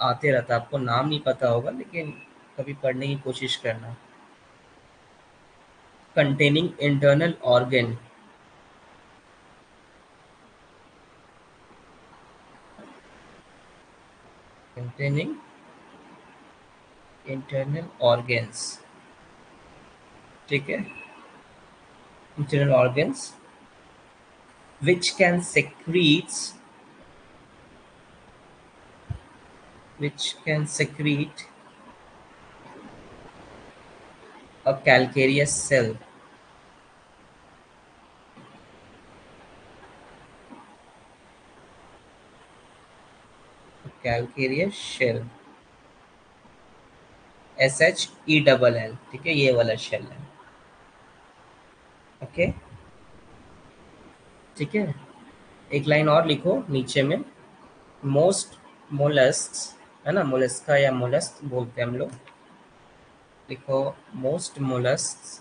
आते रहता है। आपको नाम नहीं पता होगा, लेकिन कभी पढ़ने की कोशिश करना। Containing internal organ containing internal organs ठीक है internal organs which can secrete which can secrete a calcareous cell Calcareous shell S H E double L ठीक है, ये वाला शेल है। ओके ठीक है? एक लाइन और लिखो नीचे में। मोस्ट मोलस्क है ना मोलस्का या मोलस्क बोलते हैं हम लोग। लिखो most mollusk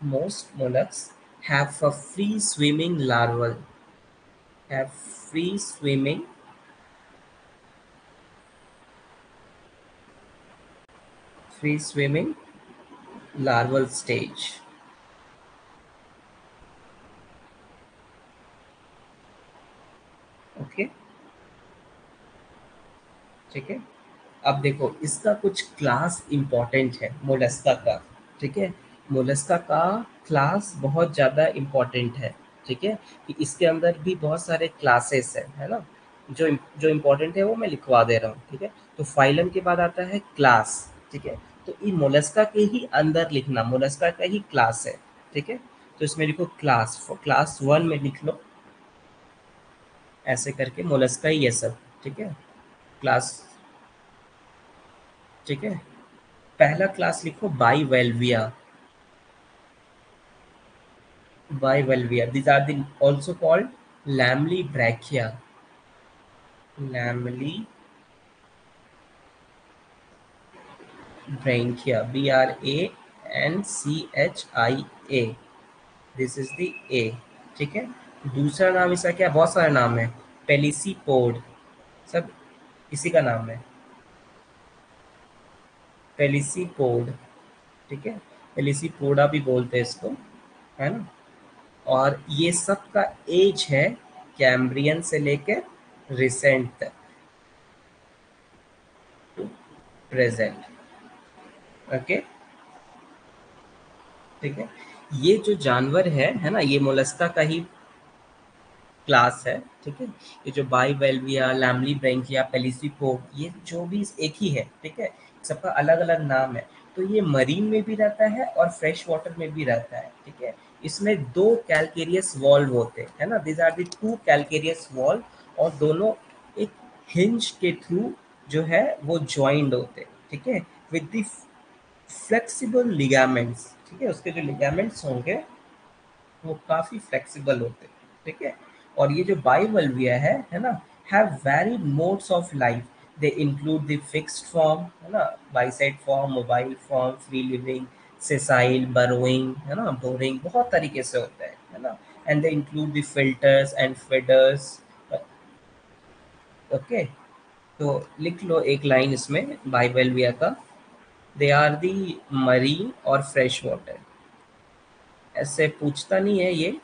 most mollusks have a free swimming larval have free swimming free swimming larval stage okay ठीक है अब देखो इसका कुछ क्लास इंपॉर्टेंट है मोलस्का का ठीक है मोलस्का का क्लास बहुत ज़्यादा इम्पोर्टेंट है, ठीक है? कि इसके अंदर भी बहुत सारे क्लासेस हैं, है ना? जो जो इम्पोर्टेंट है वो मैं लिखवा दे रहा हूँ, ठीक है? तो फाइलम के बाद आता है क्लास ठीक है? तो ये मोलस्का के ही अंदर लिखना, मोलस्का का ही क्लास है, ठीक है? तो इसमें लिखो क्लास क्लास वन में लिख लो। ऐसे करके मोलस्का ही ये सब, ठीक है? क्लास ठीक है? पहला क्लास लिखो bivalvia bivalvia. These are the also called lamellibranchia. Lamellibranchia. B R A N C H I A. This is the A. ठीक है दूसरा नाम इसका क्या बहुत सारे नाम है पेलिसीपोड सब इसी का नाम है पेलिसीपोड ठीक है पेलिसीपोडा भी बोलते हैं इसको है ना और ये सब का एज है कैम्ब्रियन से लेकर रिसेंट तक प्रेजेंट ओके ठीक है? ये जो जानवर है है ना, ये मोलस्का का ही क्लास है, ठीक है? ये जो बाई वेल्विया लैमली ब्रेंकिया पेलिसिपो ये जो भी एक ही है, ठीक है? सबका अलग अलग नाम है। तो ये मरीन में भी रहता है और फ्रेश वाटर में भी रहता है, ठीक है? इसमें दो कैलकेरियस वॉल्व होते हैं, है ना? These are the two calcareous valve और दोनों एक हिंज के थ्रू जो है, वो ज्वाइंट होते हैं, ठीक है? विद द फ्लेक्सिबल लिगामेंट्स ठीक है? उसके जो लिगामेंट्स होंगे, वो काफ़ी फ्लेक्सिबल होते हैं, ठीक है? और ये जो बाइवल्विया है है ना? Have very modes of life they include the fixed form है ना? Byssate form mobile form free living sessile burrowing है ना बोरिंग बहुत तरीके से होता है है ना? And they include the filters and feeders okay तो लिख लो एक लाइन इसमें बाइबलविया का। दे आर दी मरीन और फ्रेश वाटर ऐसे पूछता नहीं है ये।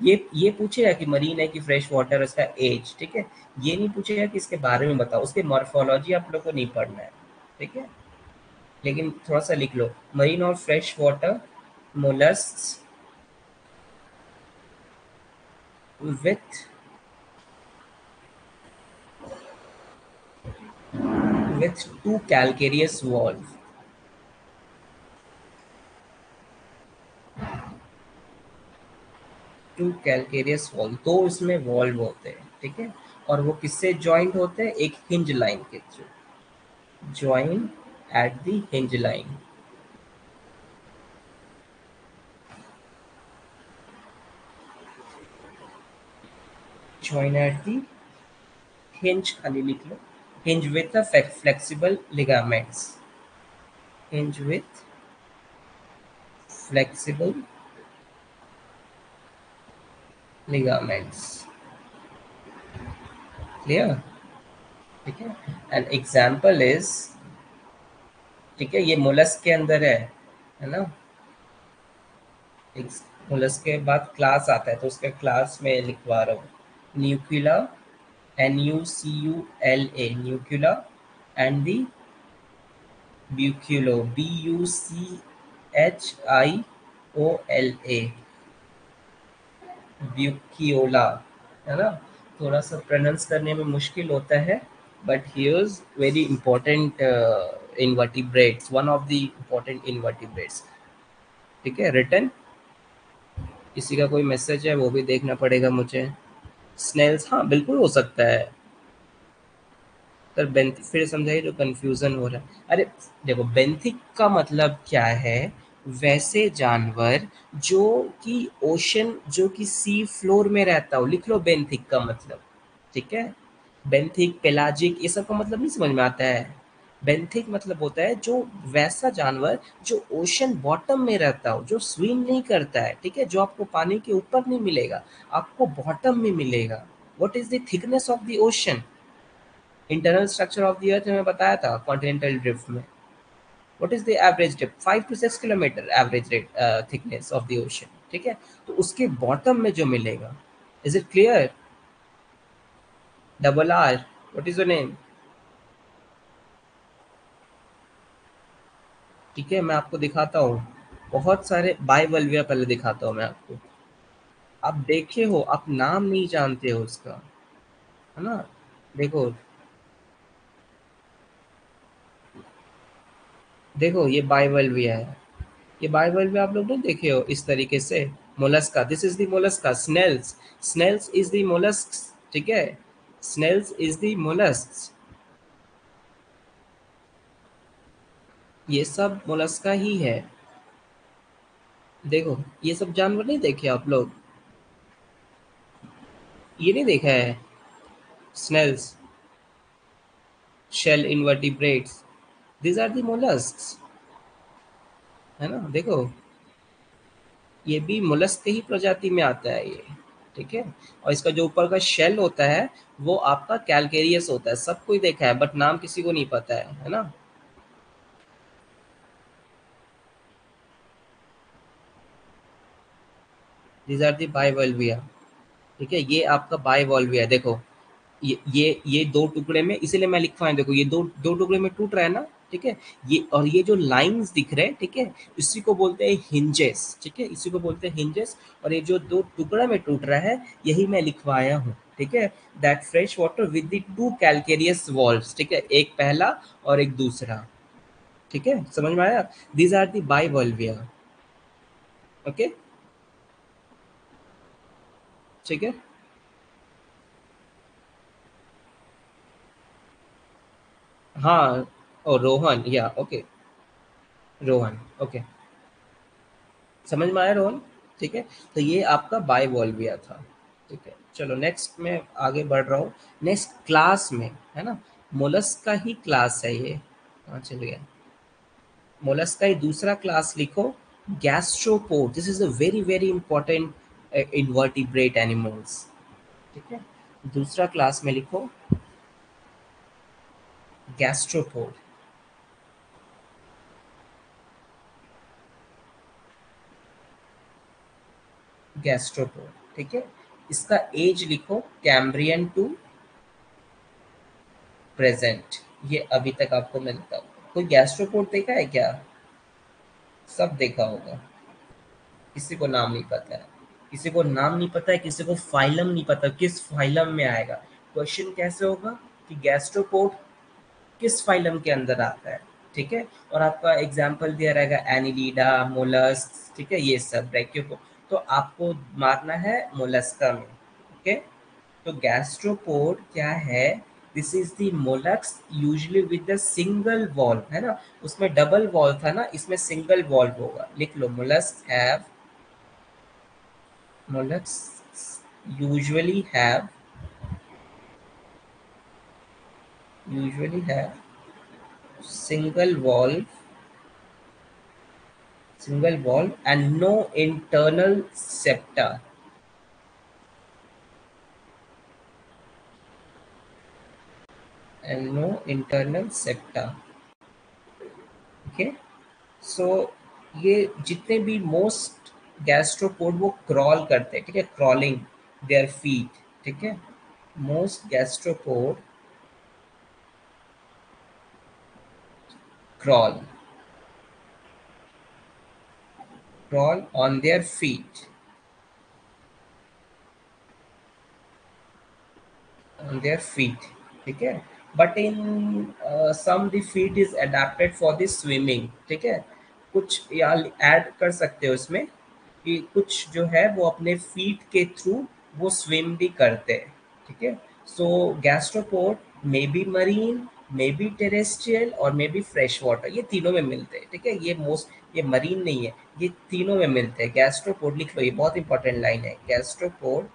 ये ये पूछेगा कि मरीन है कि फ्रेश वाटर उसका एज ठीक है? ये नहीं पूछेगा कि इसके बारे में बताओ, उसके मॉर्फोलॉजी आप लोग को नहीं पढ़ना है, ठीक है? लेकिन थोड़ा सा लिख लो। मरीन और fresh water mollusk with with two calcareous walls. Two calcareous wall दो इसमें वॉल्व होते हैं, ठीक है? और वो किससे ज्वाइंट होते हैं? एक हिंज लाइन के through join at the hinge line. Join at the hinge hinge with the flexible ligaments. Hinge with flexible ligaments. Clear? Okay. An example is ठीक है ये मोलस के अंदर है है ना? मोलस के बाद क्लास आता है तो उसके क्लास में लिखवा रहा हूँ। Nucula N U C U L A nucula and the buchiola B U C H I O L A buchiola है ना? थोड़ा सा प्रोनाउंस करने में मुश्किल होता है but he very important uh, invertebrates one of the important invertebrates. ठीक है? रिटर्न किसी का कोई मैसेज है, वो भी देखना पड़ेगा मुझे। स्नेल्स हाँ बिल्कुल हो सकता है। बेंथिक फिर समझाइए जो कंफ्यूजन हो रहा है। अरे, देखो बेंथिक का मतलब क्या है? वैसे जानवर जो कि ओशन जो कि सी फ्लोर में रहता हो, लिख लो बेंथिक का मतलब। ठीक है? बेंथिक पेलाजिक ये सब का मतलब नहीं समझ में आता है। बेंथिक मतलब होता है जो वैसा जानवर जो ओशन बॉटम में रहता हो, जो स्विम नहीं करता है, ठीक है, जो आपको पानी के ऊपर नहीं मिलेगा, आपको बॉटम में मिलेगा। What is the thickness of the ocean internal structure of the earth बताया था कॉन्टिनेंटल ड्रिफ्ट में। What is the average five to six kilometre average thickness of the ocean ठीक है? तो उसके बॉटम में जो मिलेगा is it clear double R what is your name ठीक है, मैं आपको दिखाता हूँ। बहुत सारे बाइवल्विया पहले दिखाता हूँ मैं आपको। आप देखे हो, आप नाम नहीं जानते हो उसका, है ना? देखो। देखो, ये बाइवल्विया है। ये बाइवल्विया आप लोग नहीं देखे हो इस तरीके से? Mollusca this is the mollusca snails snails is the mollusk ठीक है? स्नेल्स इज़ द मोलस्क ये सब मोलस्का ही है। देखो, ये सब जानवर नहीं देखे आप लोग? ये नहीं देखा है? Snails shell invertebrates this are the mollusk है ना? देखो, ये भी मोलस्क ही प्रजाति में आता है ये, ठीक है? और इसका जो ऊपर का शेल होता है, वो आपका कैलकेरियस होता है, सब कोई देखा है बट नाम किसी को नहीं पता है है ना? दीज आर दी बाइवल्विया ठीक है? ये आपका बाइवॉल्विया देखो, ये ये ये दो टुकड़े में, इसीलिए मैं लिखवाएँ देखो, ये दो दो टुकड़े में टूट रहा है ना? ठीक है? ये, और ये जो लाइंस दिख रहे हैं, ठीक है? इसी को बोलते हैं हिंजेस ठीक है? इसी को बोलते हैं हिंजेस और ये जो दो टुकड़ा में टूट रहा है, यही मैं लिखवाया हूँ। ठीक है? That fresh water with the two calcareous valve ठीक है? एक पहला और एक दूसरा। ठीक है? समझ में आया? These are the bivalvia okay ठीक है? हाँ ओ, रोहन, या, ओके। रोहन, ओके। समझ में आया रोहन? ठीक है तो ये आपका बाय बाइवॉल्विया था। ठीक है, चलो नेक्स्ट में आगे बढ़ रहा हूँ। नेक्स्ट क्लास में, है ना? मोलस का ही क्लास है ये। हाँ चल गया मोलस का ही दूसरा क्लास लिखो। Gastropod this is a very very important invertebrate animals ठीक है? दूसरा क्लास में लिखो गैस्ट्रोपोड गैस्ट्रोपोड ठीक है? इसका एज लिखो कैम्ब्रियन टू प्रेजेंट ये अभी तक आपको मिलता होगा कोई गैस्ट्रोपोड देखा है क्या? सब देखा होगा। किसी को नाम नहीं पता है। किसी को नाम नहीं पता है, किसी को फाइलम नहीं पता, किस फाइलम में आएगा। क्वेश्चन कैसे होगा कि गैस्ट्रोपोड किस फाइलम के अंदर आता है, ठीक है? और आपका एग्ज़ाम्पल दिया रहेगा एनिलीडा मोलस्क ठीक है? ये सब ब्रैक्योपोड तो आपको मारना है मोलस्का में ओके तो गैस्ट्रोपोड क्या है? This is the mollusks usually with the single valve है ना? उसमें डबल वॉल्व था ना, इसमें सिंगल वॉल्व होगा। लिख लो mollusk have mollusks usually have usually have single valve single valve and no internal septa and no internal septa okay so ये जितने भी मोस्ट गैस्ट्रोपोड वो क्रॉल करते हैं, ठीक है? क्रॉलिंग देयर फीट ठीक है? Most gastropod crawl crawl on their feet on their feet, ठीक है? But in some the feet is adapted for the swimming ठीक है? कुछ या ऐड कर सकते हो इसमें? कि कुछ जो है वो अपने फीट के थ्रू वो स्विम भी करते हैं, ठीक है? So gastropod may be marine may be terrestrial और मे बी फ्रेश वाटर ये तीनों में मिलते हैं, ठीक है? ये मोस्ट ये मरीन नहीं है, ये तीनों में मिलते हैं। गैस्ट्रोपोड लिख लो, ये बहुत इंपॉर्टेंट लाइन है। गैस्ट्रोपोड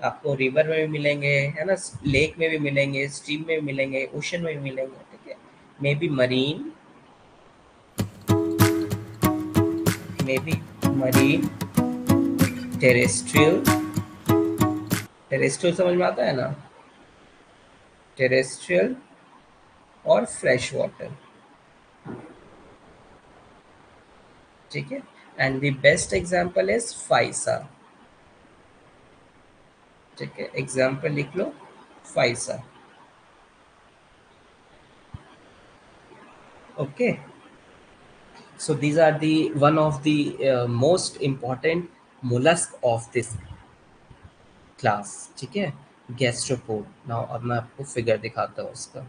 आपको रिवर में भी मिलेंगे, है ना? लेक में भी मिलेंगे स्ट्रीम में भी मिलेंगे ओशन में भी मिलेंगे, ठीक है? May be marine may be marine terrestrial terrestrial समझ में आता है ना? टेरेस्ट्रियल और फ्रेश वाटर ठीक है? And the best example is physa ठीक है? एग्जांपल लिख लो physa okay okay? So these are the one of the uh, most important mollusk of this class ठीक है? गैस्ट्रोपोड नाउ अब मैं आपको फिगर दिखाता हूँ उसका।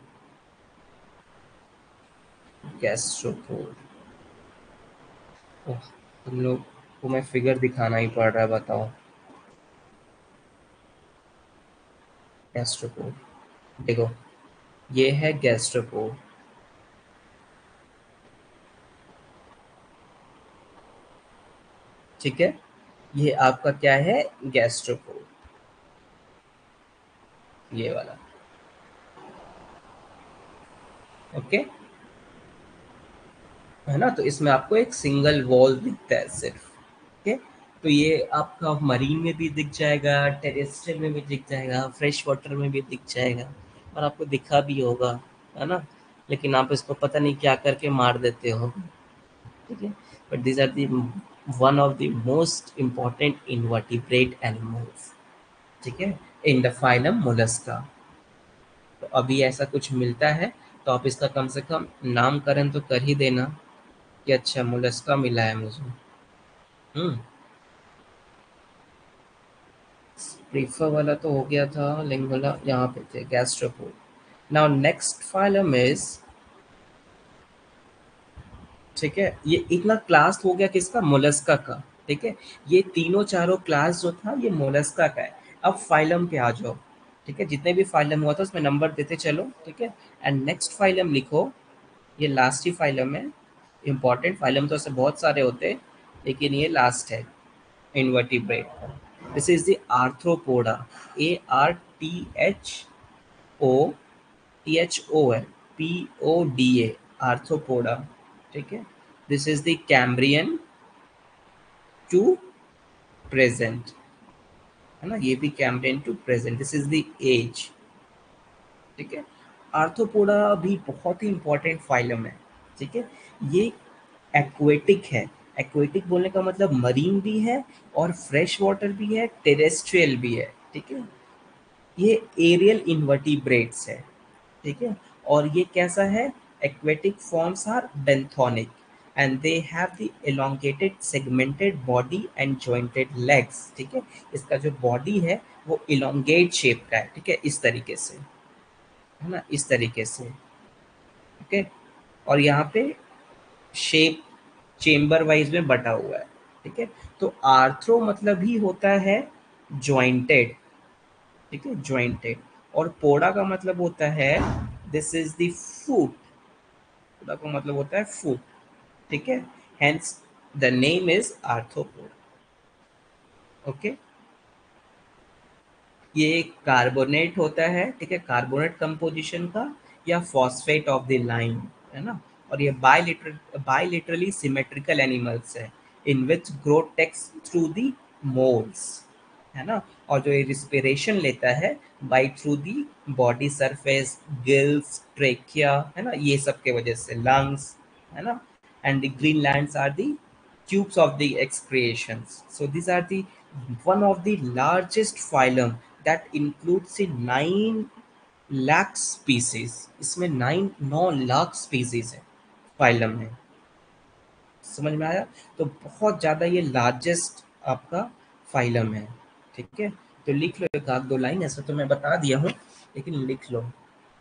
गैस्ट्रोपोड तुम लोग को मैं फिगर दिखाना ही पड़ रहा है बताओ। गैस्ट्रोपोड देखो ये है गैस्ट्रोपोड ठीक है? ये आपका क्या है? गैस्ट्रोपोड ये वाला। ओके है ना? तो इसमें आपको एक सिंगल वॉल दिखता है सिर्फ़। ओके तो ये आपका मरीन में भी दिख जाएगा टेरेस्ट्रियल में भी दिख जाएगा फ्रेश वाटर में भी दिख जाएगा। और आपको दिखा भी होगा, है ना? लेकिन आप इसको पता नहीं क्या करके मार देते हो। ठीक है? But this are the one of the most important invertebrate animals ठीक है? इन द फाइलम मोलस्का तो अभी ऐसा कुछ मिलता है तो आप इसका कम से कम नामकरण तो कर ही देना कि अच्छा मोलस्का मिला है मुझे। हम्म। प्रीफर वाला तो हो गया था लिंगुला यहाँ पे थे gastropod now next phylum is ठीक है? ये इतना क्लास हो गया किसका? मोलस्का का, ठीक है? ये तीनों चारों क्लास जो था, ये मोलस्का का है। अब फाइलम पे आ जाओ, ठीक है? जितने भी फाइलम हुआ था, उसमें नंबर देते चलो, ठीक है? एंड नेक्स्ट फाइलम लिखो। ये लास्ट ही फाइलम है। इंपॉर्टेंट फाइलम तो ऐसे बहुत सारे होते, लेकिन ये लास्ट है। Invertebrate this is the arthropoda A R T H O T H O है P O D A arthropoda ठीक है? This is the Cambrian to present है ना? ये भी Cambrian to present this is the age ठीक है? Arthropoda भी बहुत ही इंपॉर्टेंट फाइलम है। ठीक है? ये एक्वेटिक है। एक्वेटिक बोलने का मतलब मरीन भी है और फ्रेश वाटर भी है टेरेस्ट्रियल भी है। ठीक है? ये एरियल इन्वर्टिब्रेट्स है। ठीक है? और ये कैसा है? Aquatic forms are benthonic and they have the elongated, segmented body and jointed legs, ठीक है? इसका जो बॉडी है, वो इलोंगेट शेप का है, ठीक है? इस तरीके से, है ना? इस तरीके से ओके और यहाँ पे शेप चेम्बर वाइज में बटा हुआ है, ठीक है? तो आर्थ्रो मतलब ही होता है ज्वाइंटेड ठीक है? ज्वाइंटेड और पोड़ा का मतलब होता है this is the foot poda का मतलब होता है फूट ठीक है? Hence the name is arthropod okay ये कार्बोनेट होता है, ठीक है? कार्बोनेट कंपोजिशन का, या फॉस्फेट ऑफ़ द लाइन है ना? और ये बायलिटर बायलिटरली सिमेट्रिकल एनिमल्स है in which grow takes through the moults है ना? और जो ये रिस्पिरेशन लेता है by through the body surface gills trachea है ना? ये सब के वजह से लंग्स है ना? And the green land are the tubes of the excretion so this are the one of the largest phylum that includes in nine lakh species इसमें नाइन नौ लाख स्पीसीज है फाइलम में। समझ में आया? तो बहुत ज़्यादा ये लार्जेस्ट आपका फाइलम है, ठीक है? तो लिख लो, एक आध दो लाइन, ऐसा तो मैं बता दिया हूँ, लेकिन लिख लो।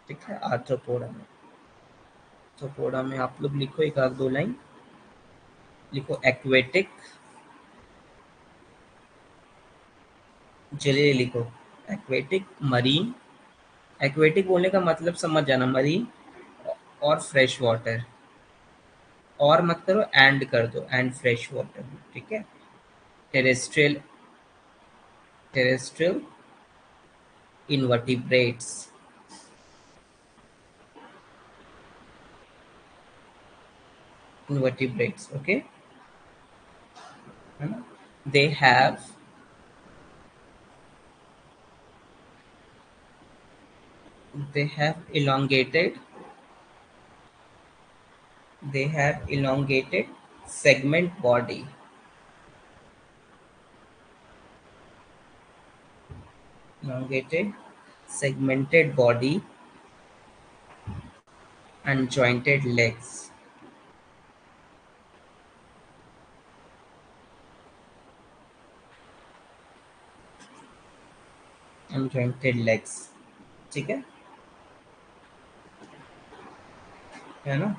ठीक है? आर्थ्रोपोडा में। आर्थ्रोपोडा में आप लोग लिखो एक आध दो लाइन। लिखो एक्वेटिक। चलिए लिखो। Aquatic, marine. एक्वेटिक बोलने का मतलब समझ जाना, मरीन और फ्रेश वाटर। और मत करो, एंड कर दो, एंड फ्रेश वाटर। ठीक है? Terrestrial terrestrial invertebrates. Invertebrates, okay? They have they have elongated they have elongated segment body elongated segmented body and jointed legs and jointed legs ठीक है है ना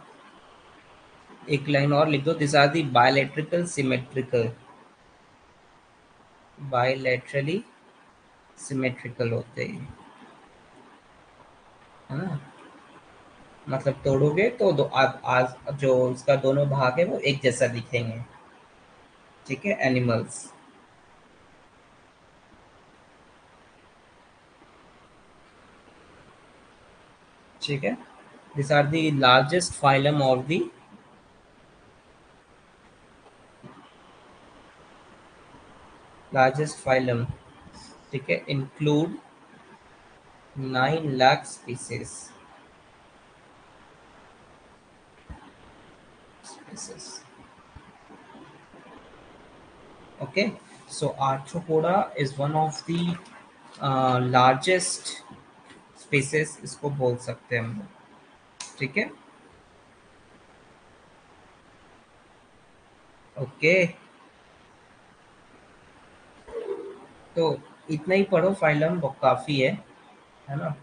एक लाइन और लिख दो this are the bilateral symmetrical bilaterally symmetrical होते हैं। है ना? मतलब तोड़ोगे तो दो आप आज जो उसका दोनों भाग है वो एक जैसा दिखेंगे। ठीक है? एनिमल्स ठीक है? This are the largest phylum of the largest phylum ठीक है include nine lakh species okay so arthropoda is one of the largest species इसको बोल सकते हैं हम लोग। ठीक है? Okay okay. तो इतना ही पढ़ो फाइलम काफ़ी है है ना?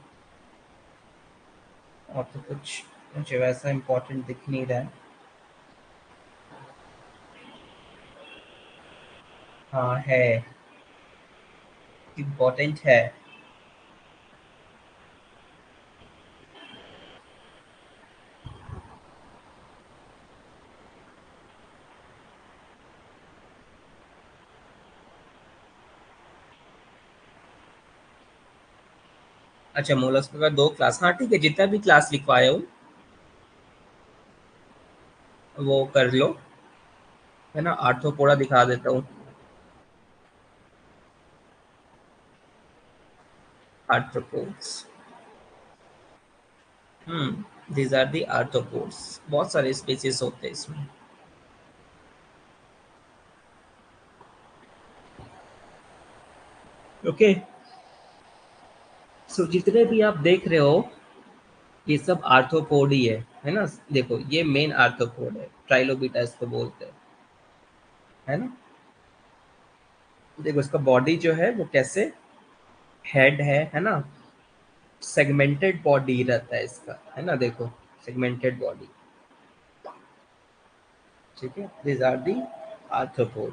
और तो कुछ मुझे वैसा इम्पोर्टेंट दिख नहीं रहा है। हाँ है। इम्पोर्टेंट है। अच्छा मोलस्क का दो क्लास। हाँ ठीक है, जितना भी क्लास लिखवाए हो, वो कर लो। है ना आर्थोपोडा दिखा देता हूँ। Arthropods hmm these are the arthropods बहुत सारे स्पीसीज होते हैं इसमें। Okay okay. सो so, जितने भी आप देख रहे हो ये सब आर्थोपोड ही है है ना? देखो ये मेन आर्थोपोड है ट्राइलोबिटा इसको बोलते हैं है ना? देखो इसका बॉडी जो है वो कैसे? हेड है है ना? सेगमेंटेड बॉडी रहता है इसका है ना? देखो सेगमेंटेड बॉडी ठीक है? This are the arthropod.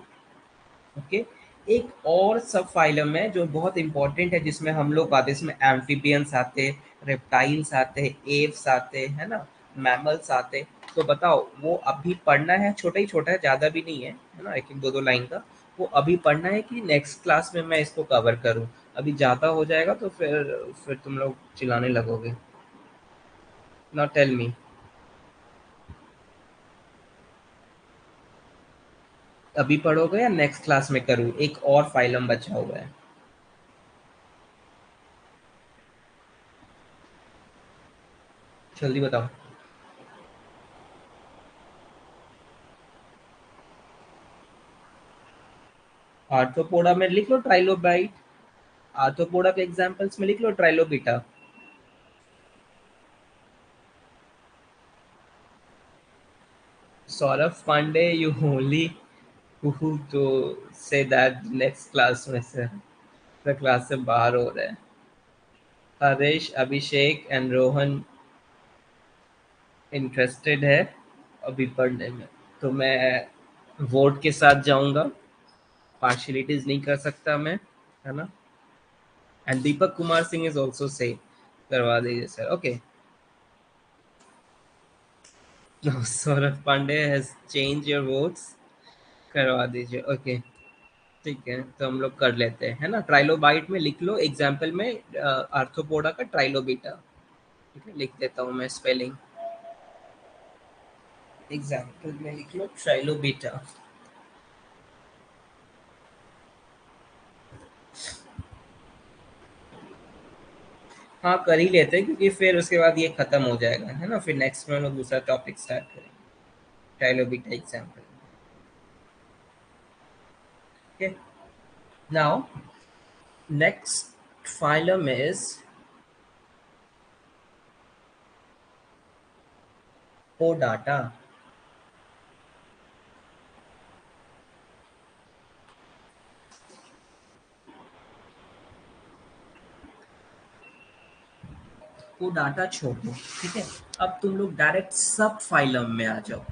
Okay एक और सब फाइलम है जो बहुत इंपॉर्टेंट है, जिसमें हम लोग हैं इसमें एम्फीबियंस आते रेप्टाइल्स आते एव्स आते, हैं ना? मैमल्स आते। तो बताओ, वो अभी पढ़ना है? छोटा ही छोटा है, ज़्यादा भी नहीं है है ना? एक दो दो लाइन का। वो अभी पढ़ना है कि नेक्स्ट क्लास में मैं इसको कवर करूँ? अभी ज़्यादा हो जाएगा तो फिर फिर तुम लोग चिल्लाने लगोगे। नॉट टेल मी अभी पढ़ोगे या नेक्स्ट क्लास में करूँ? एक और फाइलम बचा हुआ है। जल्दी बताओ। आर्थोपोडा में लिख लो ट्राइलोबाइट आर्थोपोडा के एग्जांपल्स में लिख लो trilobita Saurabh Pandey you only to say that next class में से, the class से बाहर हो रहे हैं। हरेश, अभिषेक एंड रोहन इंटरेस्टेड है अभी पढ़ने में। तो मैं वोट के साथ जाऊँगा। पार्शलिटीज नहीं कर सकता मैं, है ना? And Deepak Kumar Singh is also से करवा दीजिए sir okay Saurabh Pandey has change your votes करवा दीजिए, ओके। ठीक है तो हम लोग कर लेते हैं, है ना? ट्राइलोबाइट में लिख लो एग्ज़ाम्पल में आर्थोपोडा का ट्राइलोबीटा ठीक है, लिख देता हूँ मैं स्पेलिंग एग्ज़ाम्पल में लिख लो ट्राइलोबीटा हाँ कर ही लेते हैं, क्योंकि फिर उसके बाद ये खत्म हो जाएगा, है ना? फिर नेक्स्ट में हम लोग दूसरा टॉपिक स्टार्ट करेंगे। Trilobita example okay. Now, next phylum is podata. को डाटा छोड़ दो ठीक है? अब तुम लोग डायरेक्ट सब फाइलम में आ जाओ,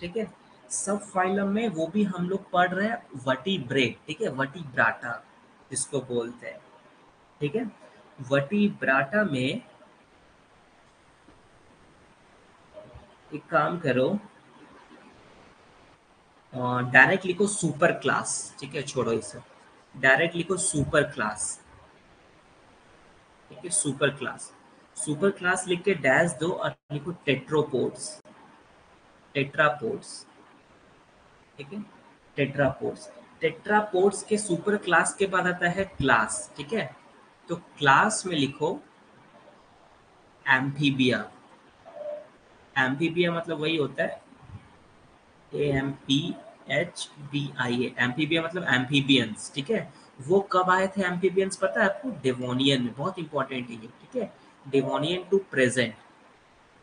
ठीक है? सब फाइलम में वो भी हम लोग पढ़ रहे हैं वटी ब्रेक ठीक है? वटी ब्राटा जिसको बोलते हैं, ठीक है? वटी ब्राटा में एक काम करो डायरेक्ट लिखो सुपर क्लास ठीक है? छोड़ो इसे। डायरेक्ट लिखो सुपर क्लास ठीक है? सुपर क्लास सुपर क्लास लिख के डैश दो और लिखो टेट्रोपोड्स टेट्रापोड्स ठीक है? टेट्रापोड्स टेट्रापोड्स के सुपर क्लास के बाद आता है क्लास ठीक है? तो क्लास में लिखो एम्फीबिया एम्फीबिया मतलब वही होता है। A M P H B I A amphibia मतलब एम्फीबियंस ठीक है? वो कब आए थे एम्फीबियंस पता है आपको? डेवोनियन में, बहुत इंपॉर्टेंट है ये, ठीक है? डेवोनियन टू प्रेजेंट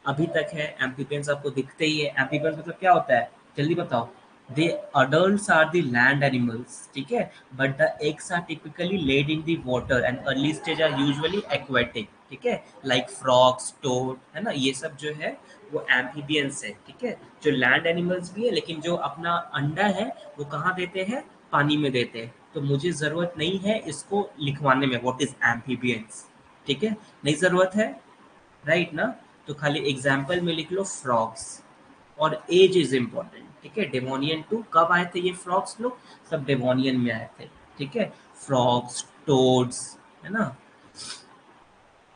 अभी तक है एम्फीबियंस आपको दिखते ही है। एम्फीबियंस मतलब क्या होता है? जल्दी बताओ। The adults are the land animals ठीक है but the eggs are typically laid in the water and early stage are usually aquatic ठीक है like frogs, toad, है ना? ये सब जो है, वो एम्फीबियंस है, ठीक है? जो लैंड एनिमल्स भी है, लेकिन जो अपना अंडा है, वो कहाँ देते हैं? पानी में देते हैं। तो मुझे ज़रूरत नहीं है इसको लिखवाने में व्हाट इज़ एम्फीबियंस ठीक है? नहीं ज़रूरत है राइट right ना? तो खाली एग्ज़ाम्पल में लिख लो फ्रॉग्स और एज इज़ इम्पोर्टेंट ठीक है? डेमोनियन टू कब आए थे ये फ्रॉक्स लोग? सब डेमोनियन में आए थे, ठीक है? फ्रॉक्स टोड्स है ना?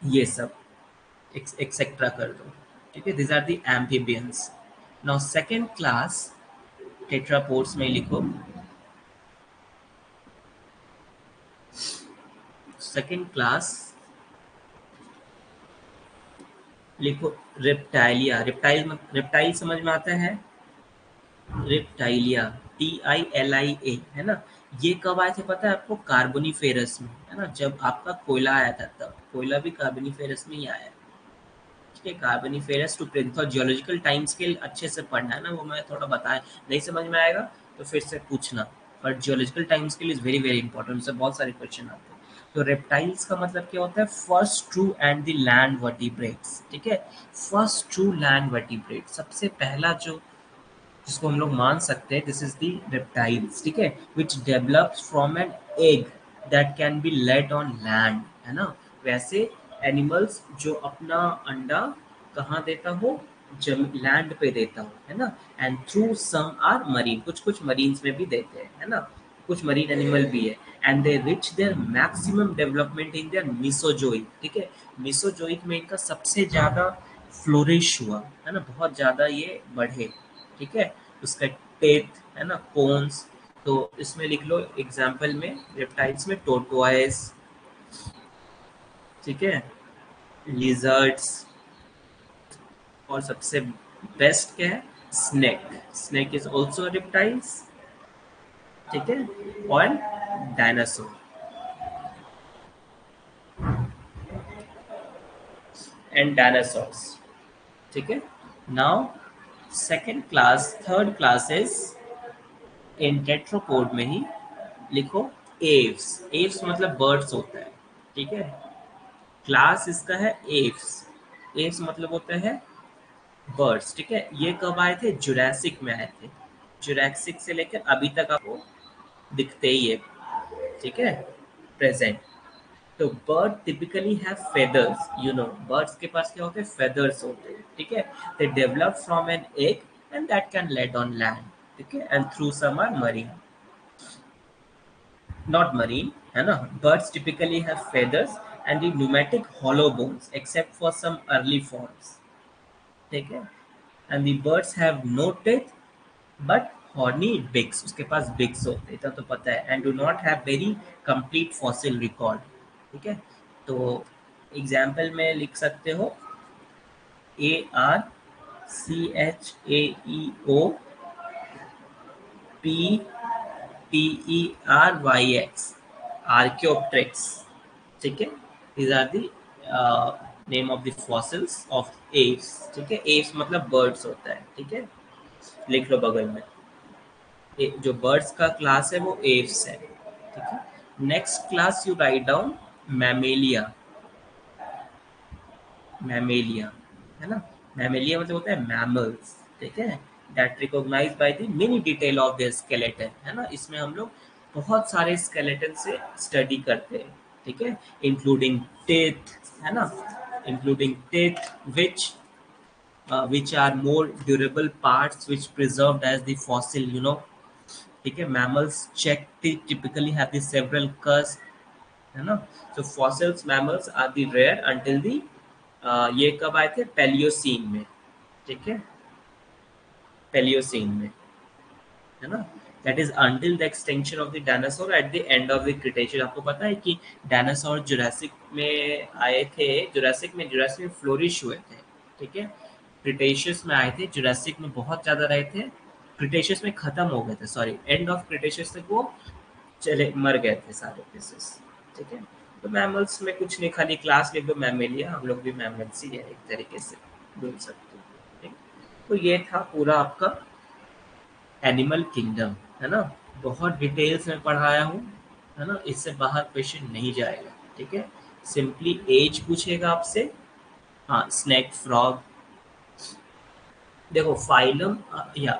ये सब एक्सेट्रा कर दो, ठीक है? This are the amphibians now second class tetrapods में लिखो। सेकेंड क्लास लिखो रेप्टाइलिया रेप्टाइल रेप्टाइल समझ में आता है? Reptilia T I L I A है ना? ये कब आए थे पता है आपको? कार्बोनीफेरस में, है ना? जब आपका कोयला आया था तब। कोयला भी कार्बोनीफेरस में ही आया। ठीक है कार्बोनीफेरस टू प्रिंथ जियोलॉजिकल टाइम स्केल अच्छे से पढ़ना है ना, वो मैं थोड़ा बताया। नहीं समझ में आएगा तो फिर से पूछना। But geological time scale is very very important उससे बहुत सारे क्वेश्चन आते हैं। तो रेप्टाइल्स का मतलब क्या होता है? First true and the land vertebrates ठीक है? फ़र्स्ट ट्रू लैंड वर्टिब्रेट सबसे पहला जो जिसको हम लोग मान सकते हैं दिस इज़ दी रेप्टाइल्स ठीक है? Which develops from an egg that can be laid on land है ना? वैसे एनिमल्स जो अपना अंडा कहाँ देता हो? जम लैंड पे देता हो, है ना? And through some are marine कुछ कुछ मरीन्स में भी देते हैं, है ना? कुछ मरीन एनिमल भी है। And they reach their maximum development in their Mesozoic ठीक है? मिसोजोइक में इनका सबसे ज़्यादा फ्लोरिश हुआ, है ना? बहुत ज़्यादा ये बढ़े। ठीक है? उसका टेथ है ना, कोन्स। तो इसमें लिख लो एग्ज़ाम्पल में रेप्टाइल्स में टोटोइस ठीक है? लिजर्ड्स और सबसे बेस्ट क्या है? Snake snake is also reptiles ठीक है? और डायनासोर एंड डायनासोर्स ठीक है? Now second class third class is in tetrapod में ही लिखो एव्स एव्स मतलब बर्ड्स होता है, ठीक है? क्लास इसका है एव्स एव्स मतलब होता है बर्ड्स ठीक है? ये कब आए थे? जुरैसिक में आए थे। जुरैक्सिक से लेकर अभी तक आपको दिखते ही है, ठीक है? प्रेजेंट तो bird typically have feathers you know birds के पास क्या होते हैं? फेदर्स होते हैं, ठीक है? They develop from an egg and that can laid on land ठीक है? And through some are marine not marine है ना? Birds typically have feathers and the pneumatic hollow bones except for some early forms ठीक है? And the birds have no teeth but horny beaks उसके पास beaks होते हैं तो पता है। And do not have very complete fossil record ठीक है? तो एग्ज़ाम्पल में लिख सकते हो A R C H A O P T E R Y X archaeopteryx ठीक है? These are the name of the fossils of aves ठीक है? एव्स मतलब बर्ड्स होता है, ठीक है? लिख लो बगल में। जो बर्ड्स का क्लास है वो एव्स है, ठीक है? Next class you write down mammalia. Mammalia, है ना? मैमेलिया मतलब होता है मैमल्स ठीक है? That recognise by the mini detail of the skeleton है ना? इसमें हम लोग बहुत सारे स्केलेटन से स्टडी करते हैं, ठीक है? इंक्लूडिंग टेथ है ना? Including teeth which which are more durable parts which preserved as the fossil you know ठीक है? Mammals check typically have the several कर्स है ना? तो fossils mammals are the rare until the ये कब आए थे? पेलियोसीन में। ठीक है? पेलियोसीन में। है ना? That is until the extension of the dinosaur at the end of the Cretaceous आपको पता है कि डायनासोर जुरासिक में आए थे जुरासिक में जुरासिक में फ्लोरिश हुए थे। ठीक है? क्रिटेशियस में आए थे जुरासिक में बहुत ज़्यादा रहे थे। क्रिटेशियस में ख़त्म हो गए थे सॉरी एंड ऑफ़ क्रिटेशियस तक वो चले, मर गए थे सारे पीसेस ठीक है? तो मैमल्स में कुछ नहीं, खाली क्लास लिख दो मैमेलिया हम लोग भी मैमल्स ही है, एक तरीके से बोल सकते हो तो ये था पूरा आपका एनिमल किंगडम है ना? बहुत डिटेल्स में पढ़ाया हूँ, है ना? इससे बाहर क्वेश्चन नहीं जाएगा, ठीक है? सिंपली एज पूछेगा आपसे। हाँ स्नैक फ्रॉग देखो फाइलम या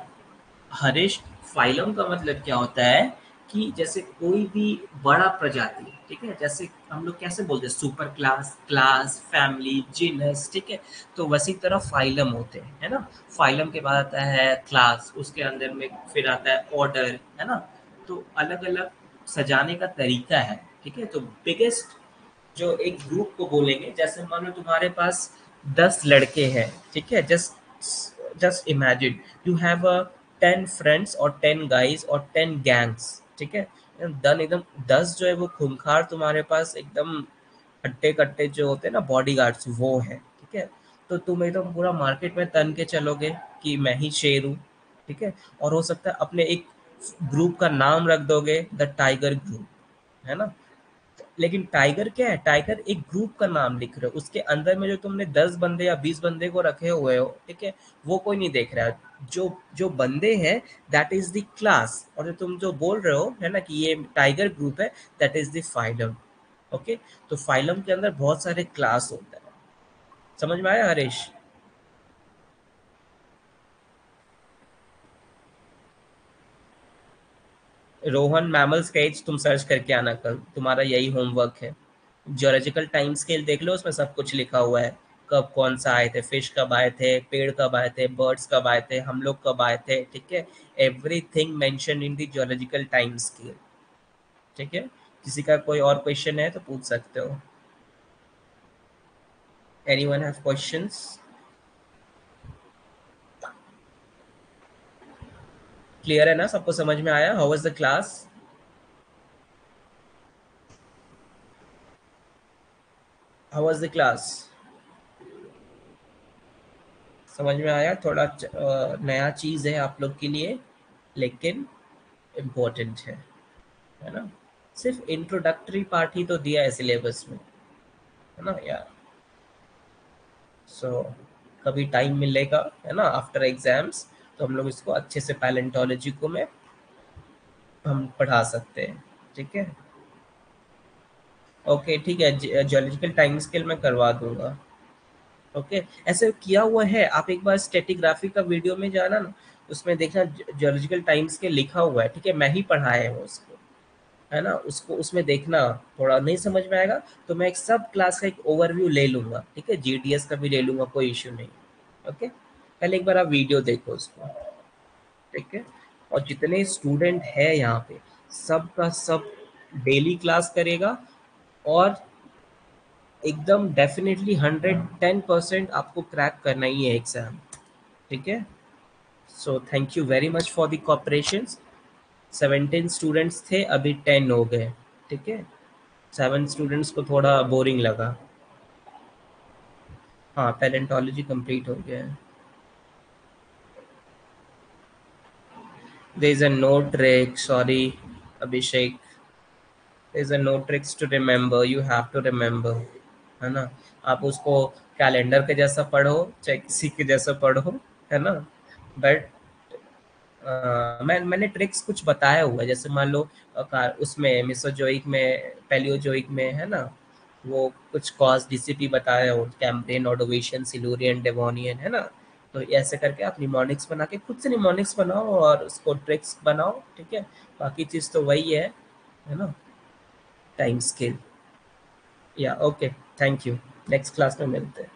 हरीश फाइलम का मतलब क्या होता है? कि जैसे कोई भी बड़ा प्रजाति, ठीक है, जैसे हम लोग कैसे बोलते हैं super class class family genus ठीक है तो वैसी तरह फाइलम होते हैं, है ना? फाइलम के बाद आता है क्लास उसके अंदर में फिर आता है ऑर्डर है ना? तो अलग अलग सजाने का तरीका है, ठीक है? तो बिगेस्ट जो एक ग्रुप को बोलेंगे, जैसे मान लो तुम्हारे पास दस लड़के हैं, ठीक है? Just just imagine you have a ten friends और टेन गाइज़ और टेन गैंग्स ठीक है? दन एकदम दस जो है वो खूंखार तुम्हारे पास एकदम अट्टे कट्टे जो होते हैं ना बॉडी वो है, ठीक है? तो तुम एकदम पूरा मार्केट में तन के चलोगे कि मैं ही शेर हूँ, ठीक है? और हो सकता है अपने एक ग्रुप का नाम रख दोगे द टाइगर ग्रुप है ना? लेकिन टाइगर क्या है? टाइगर एक ग्रुप का नाम लिख रहे हो। उसके अंदर में जो तुमने दस बंदे या बीस बंदे को रखे हुए हो, ठीक है? वो कोई नहीं देख रहा है। जो जो बंदे हैं दैट इज़ द क्लास और तुम जो बोल रहे हो, है ना कि ये टाइगर ग्रुप है that is the phylum okay तो फाइलम के अंदर बहुत सारे क्लास होता है। समझ में आया, हरीश? रोहन मैमल्स का एज तुम सर्च करके आना कल। तुम्हारा यही होमवर्क है। जोलॉजिकल टाइम स्केल देख लो, उसमें सब कुछ लिखा हुआ है। कब कौन सा आए थे? फ़िश कब आए थे? पेड़ कब आए थे? बर्ड्स कब आए थे? हम लोग कब आए थे? ठीक है? Everything mention in the zoological time scale ठीक है? किसी का कोई और क्वेश्चन है तो पूछ सकते हो। Anyone have questions clear है ना? सबको समझ में आया? How was the class how was the class समझ में आया? थोड़ा नया चीज़ है आप लोग के लिए लेकिन इम्पोर्टेंट है। है ना? सिर्फ़ इंट्रोडक्टरी पार्ट ही तो दिया है सिलेबस में। है ना यार? सो so, कभी टाइम मिलेगा है ना आफ्टर एग्ज़ाम्स तो हम लोग इसको अच्छे से पैलेंटोलॉजी को में हम पढ़ा सकते हैं। ठीक है? ओके ठीक है जोलॉजिकल टाइम स्केल मैं करवा दूँगा। ओके ऐसे किया हुआ है। आप एक बार स्टेटिग्राफी का वीडियो में जाना ना, उसमें देखना जोलॉजिकल टाइम्स के लिखा हुआ है, ठीक है? मैं ही पढ़ाया हूँ उसको। है ना? उसको, उसमें देखना, थोड़ा नहीं समझ में आएगा तो मैं एक सब क्लास का एक ओवरव्यू ले लूँगा, ठीक है? जीडीएस का भी ले लूँगा, कोई इश्यू नहीं ओके पहले एक बार आप वीडियो देखो उसको, ठीक है? और जितने स्टूडेंट है यहाँ पे सब का सब डेली क्लास करेगा और एकदम डेफिनेटली हंड्रेड टेन परसेंट आपको क्रैक करना ही है एग्ज़ाम ठीक है? So thank you very much for the cooperation seventeen students थे, अभी टेन हो गए। ठीक है? सेवन स्टूडेंट्स को थोड़ा बोरिंग लगा। हाँ पैलेंटोलॉजी कंप्लीट हो गया। There is a no trick sorry, abhishek. There is a no tricks to remember. You have to remember. है ना? आप उसको कैलेंडर के जैसा पढ़ो, चाहे किसी के जैसा पढ़ो, है ना? बट मैं, मैंने ट्रिक्स कुछ बताया हुआ है। जैसे मान लो उसमें मिसोजोइक में पेलियोजोइक में, है ना? वो कुछ कॉज डीसीपी बताया हो कैम्पेन ऑडोवेशन सिलूरियन डेवोनियन है ना? तो ऐसे करके आप निमोनिक्स बना के, खुद से निमोनिक्स बनाओ और उसको ट्रिक्स बनाओ, ठीक है? बाकी चीज़ तो वही है है ना? टाइम स्केल या okay thank you next class में मिलते हैं.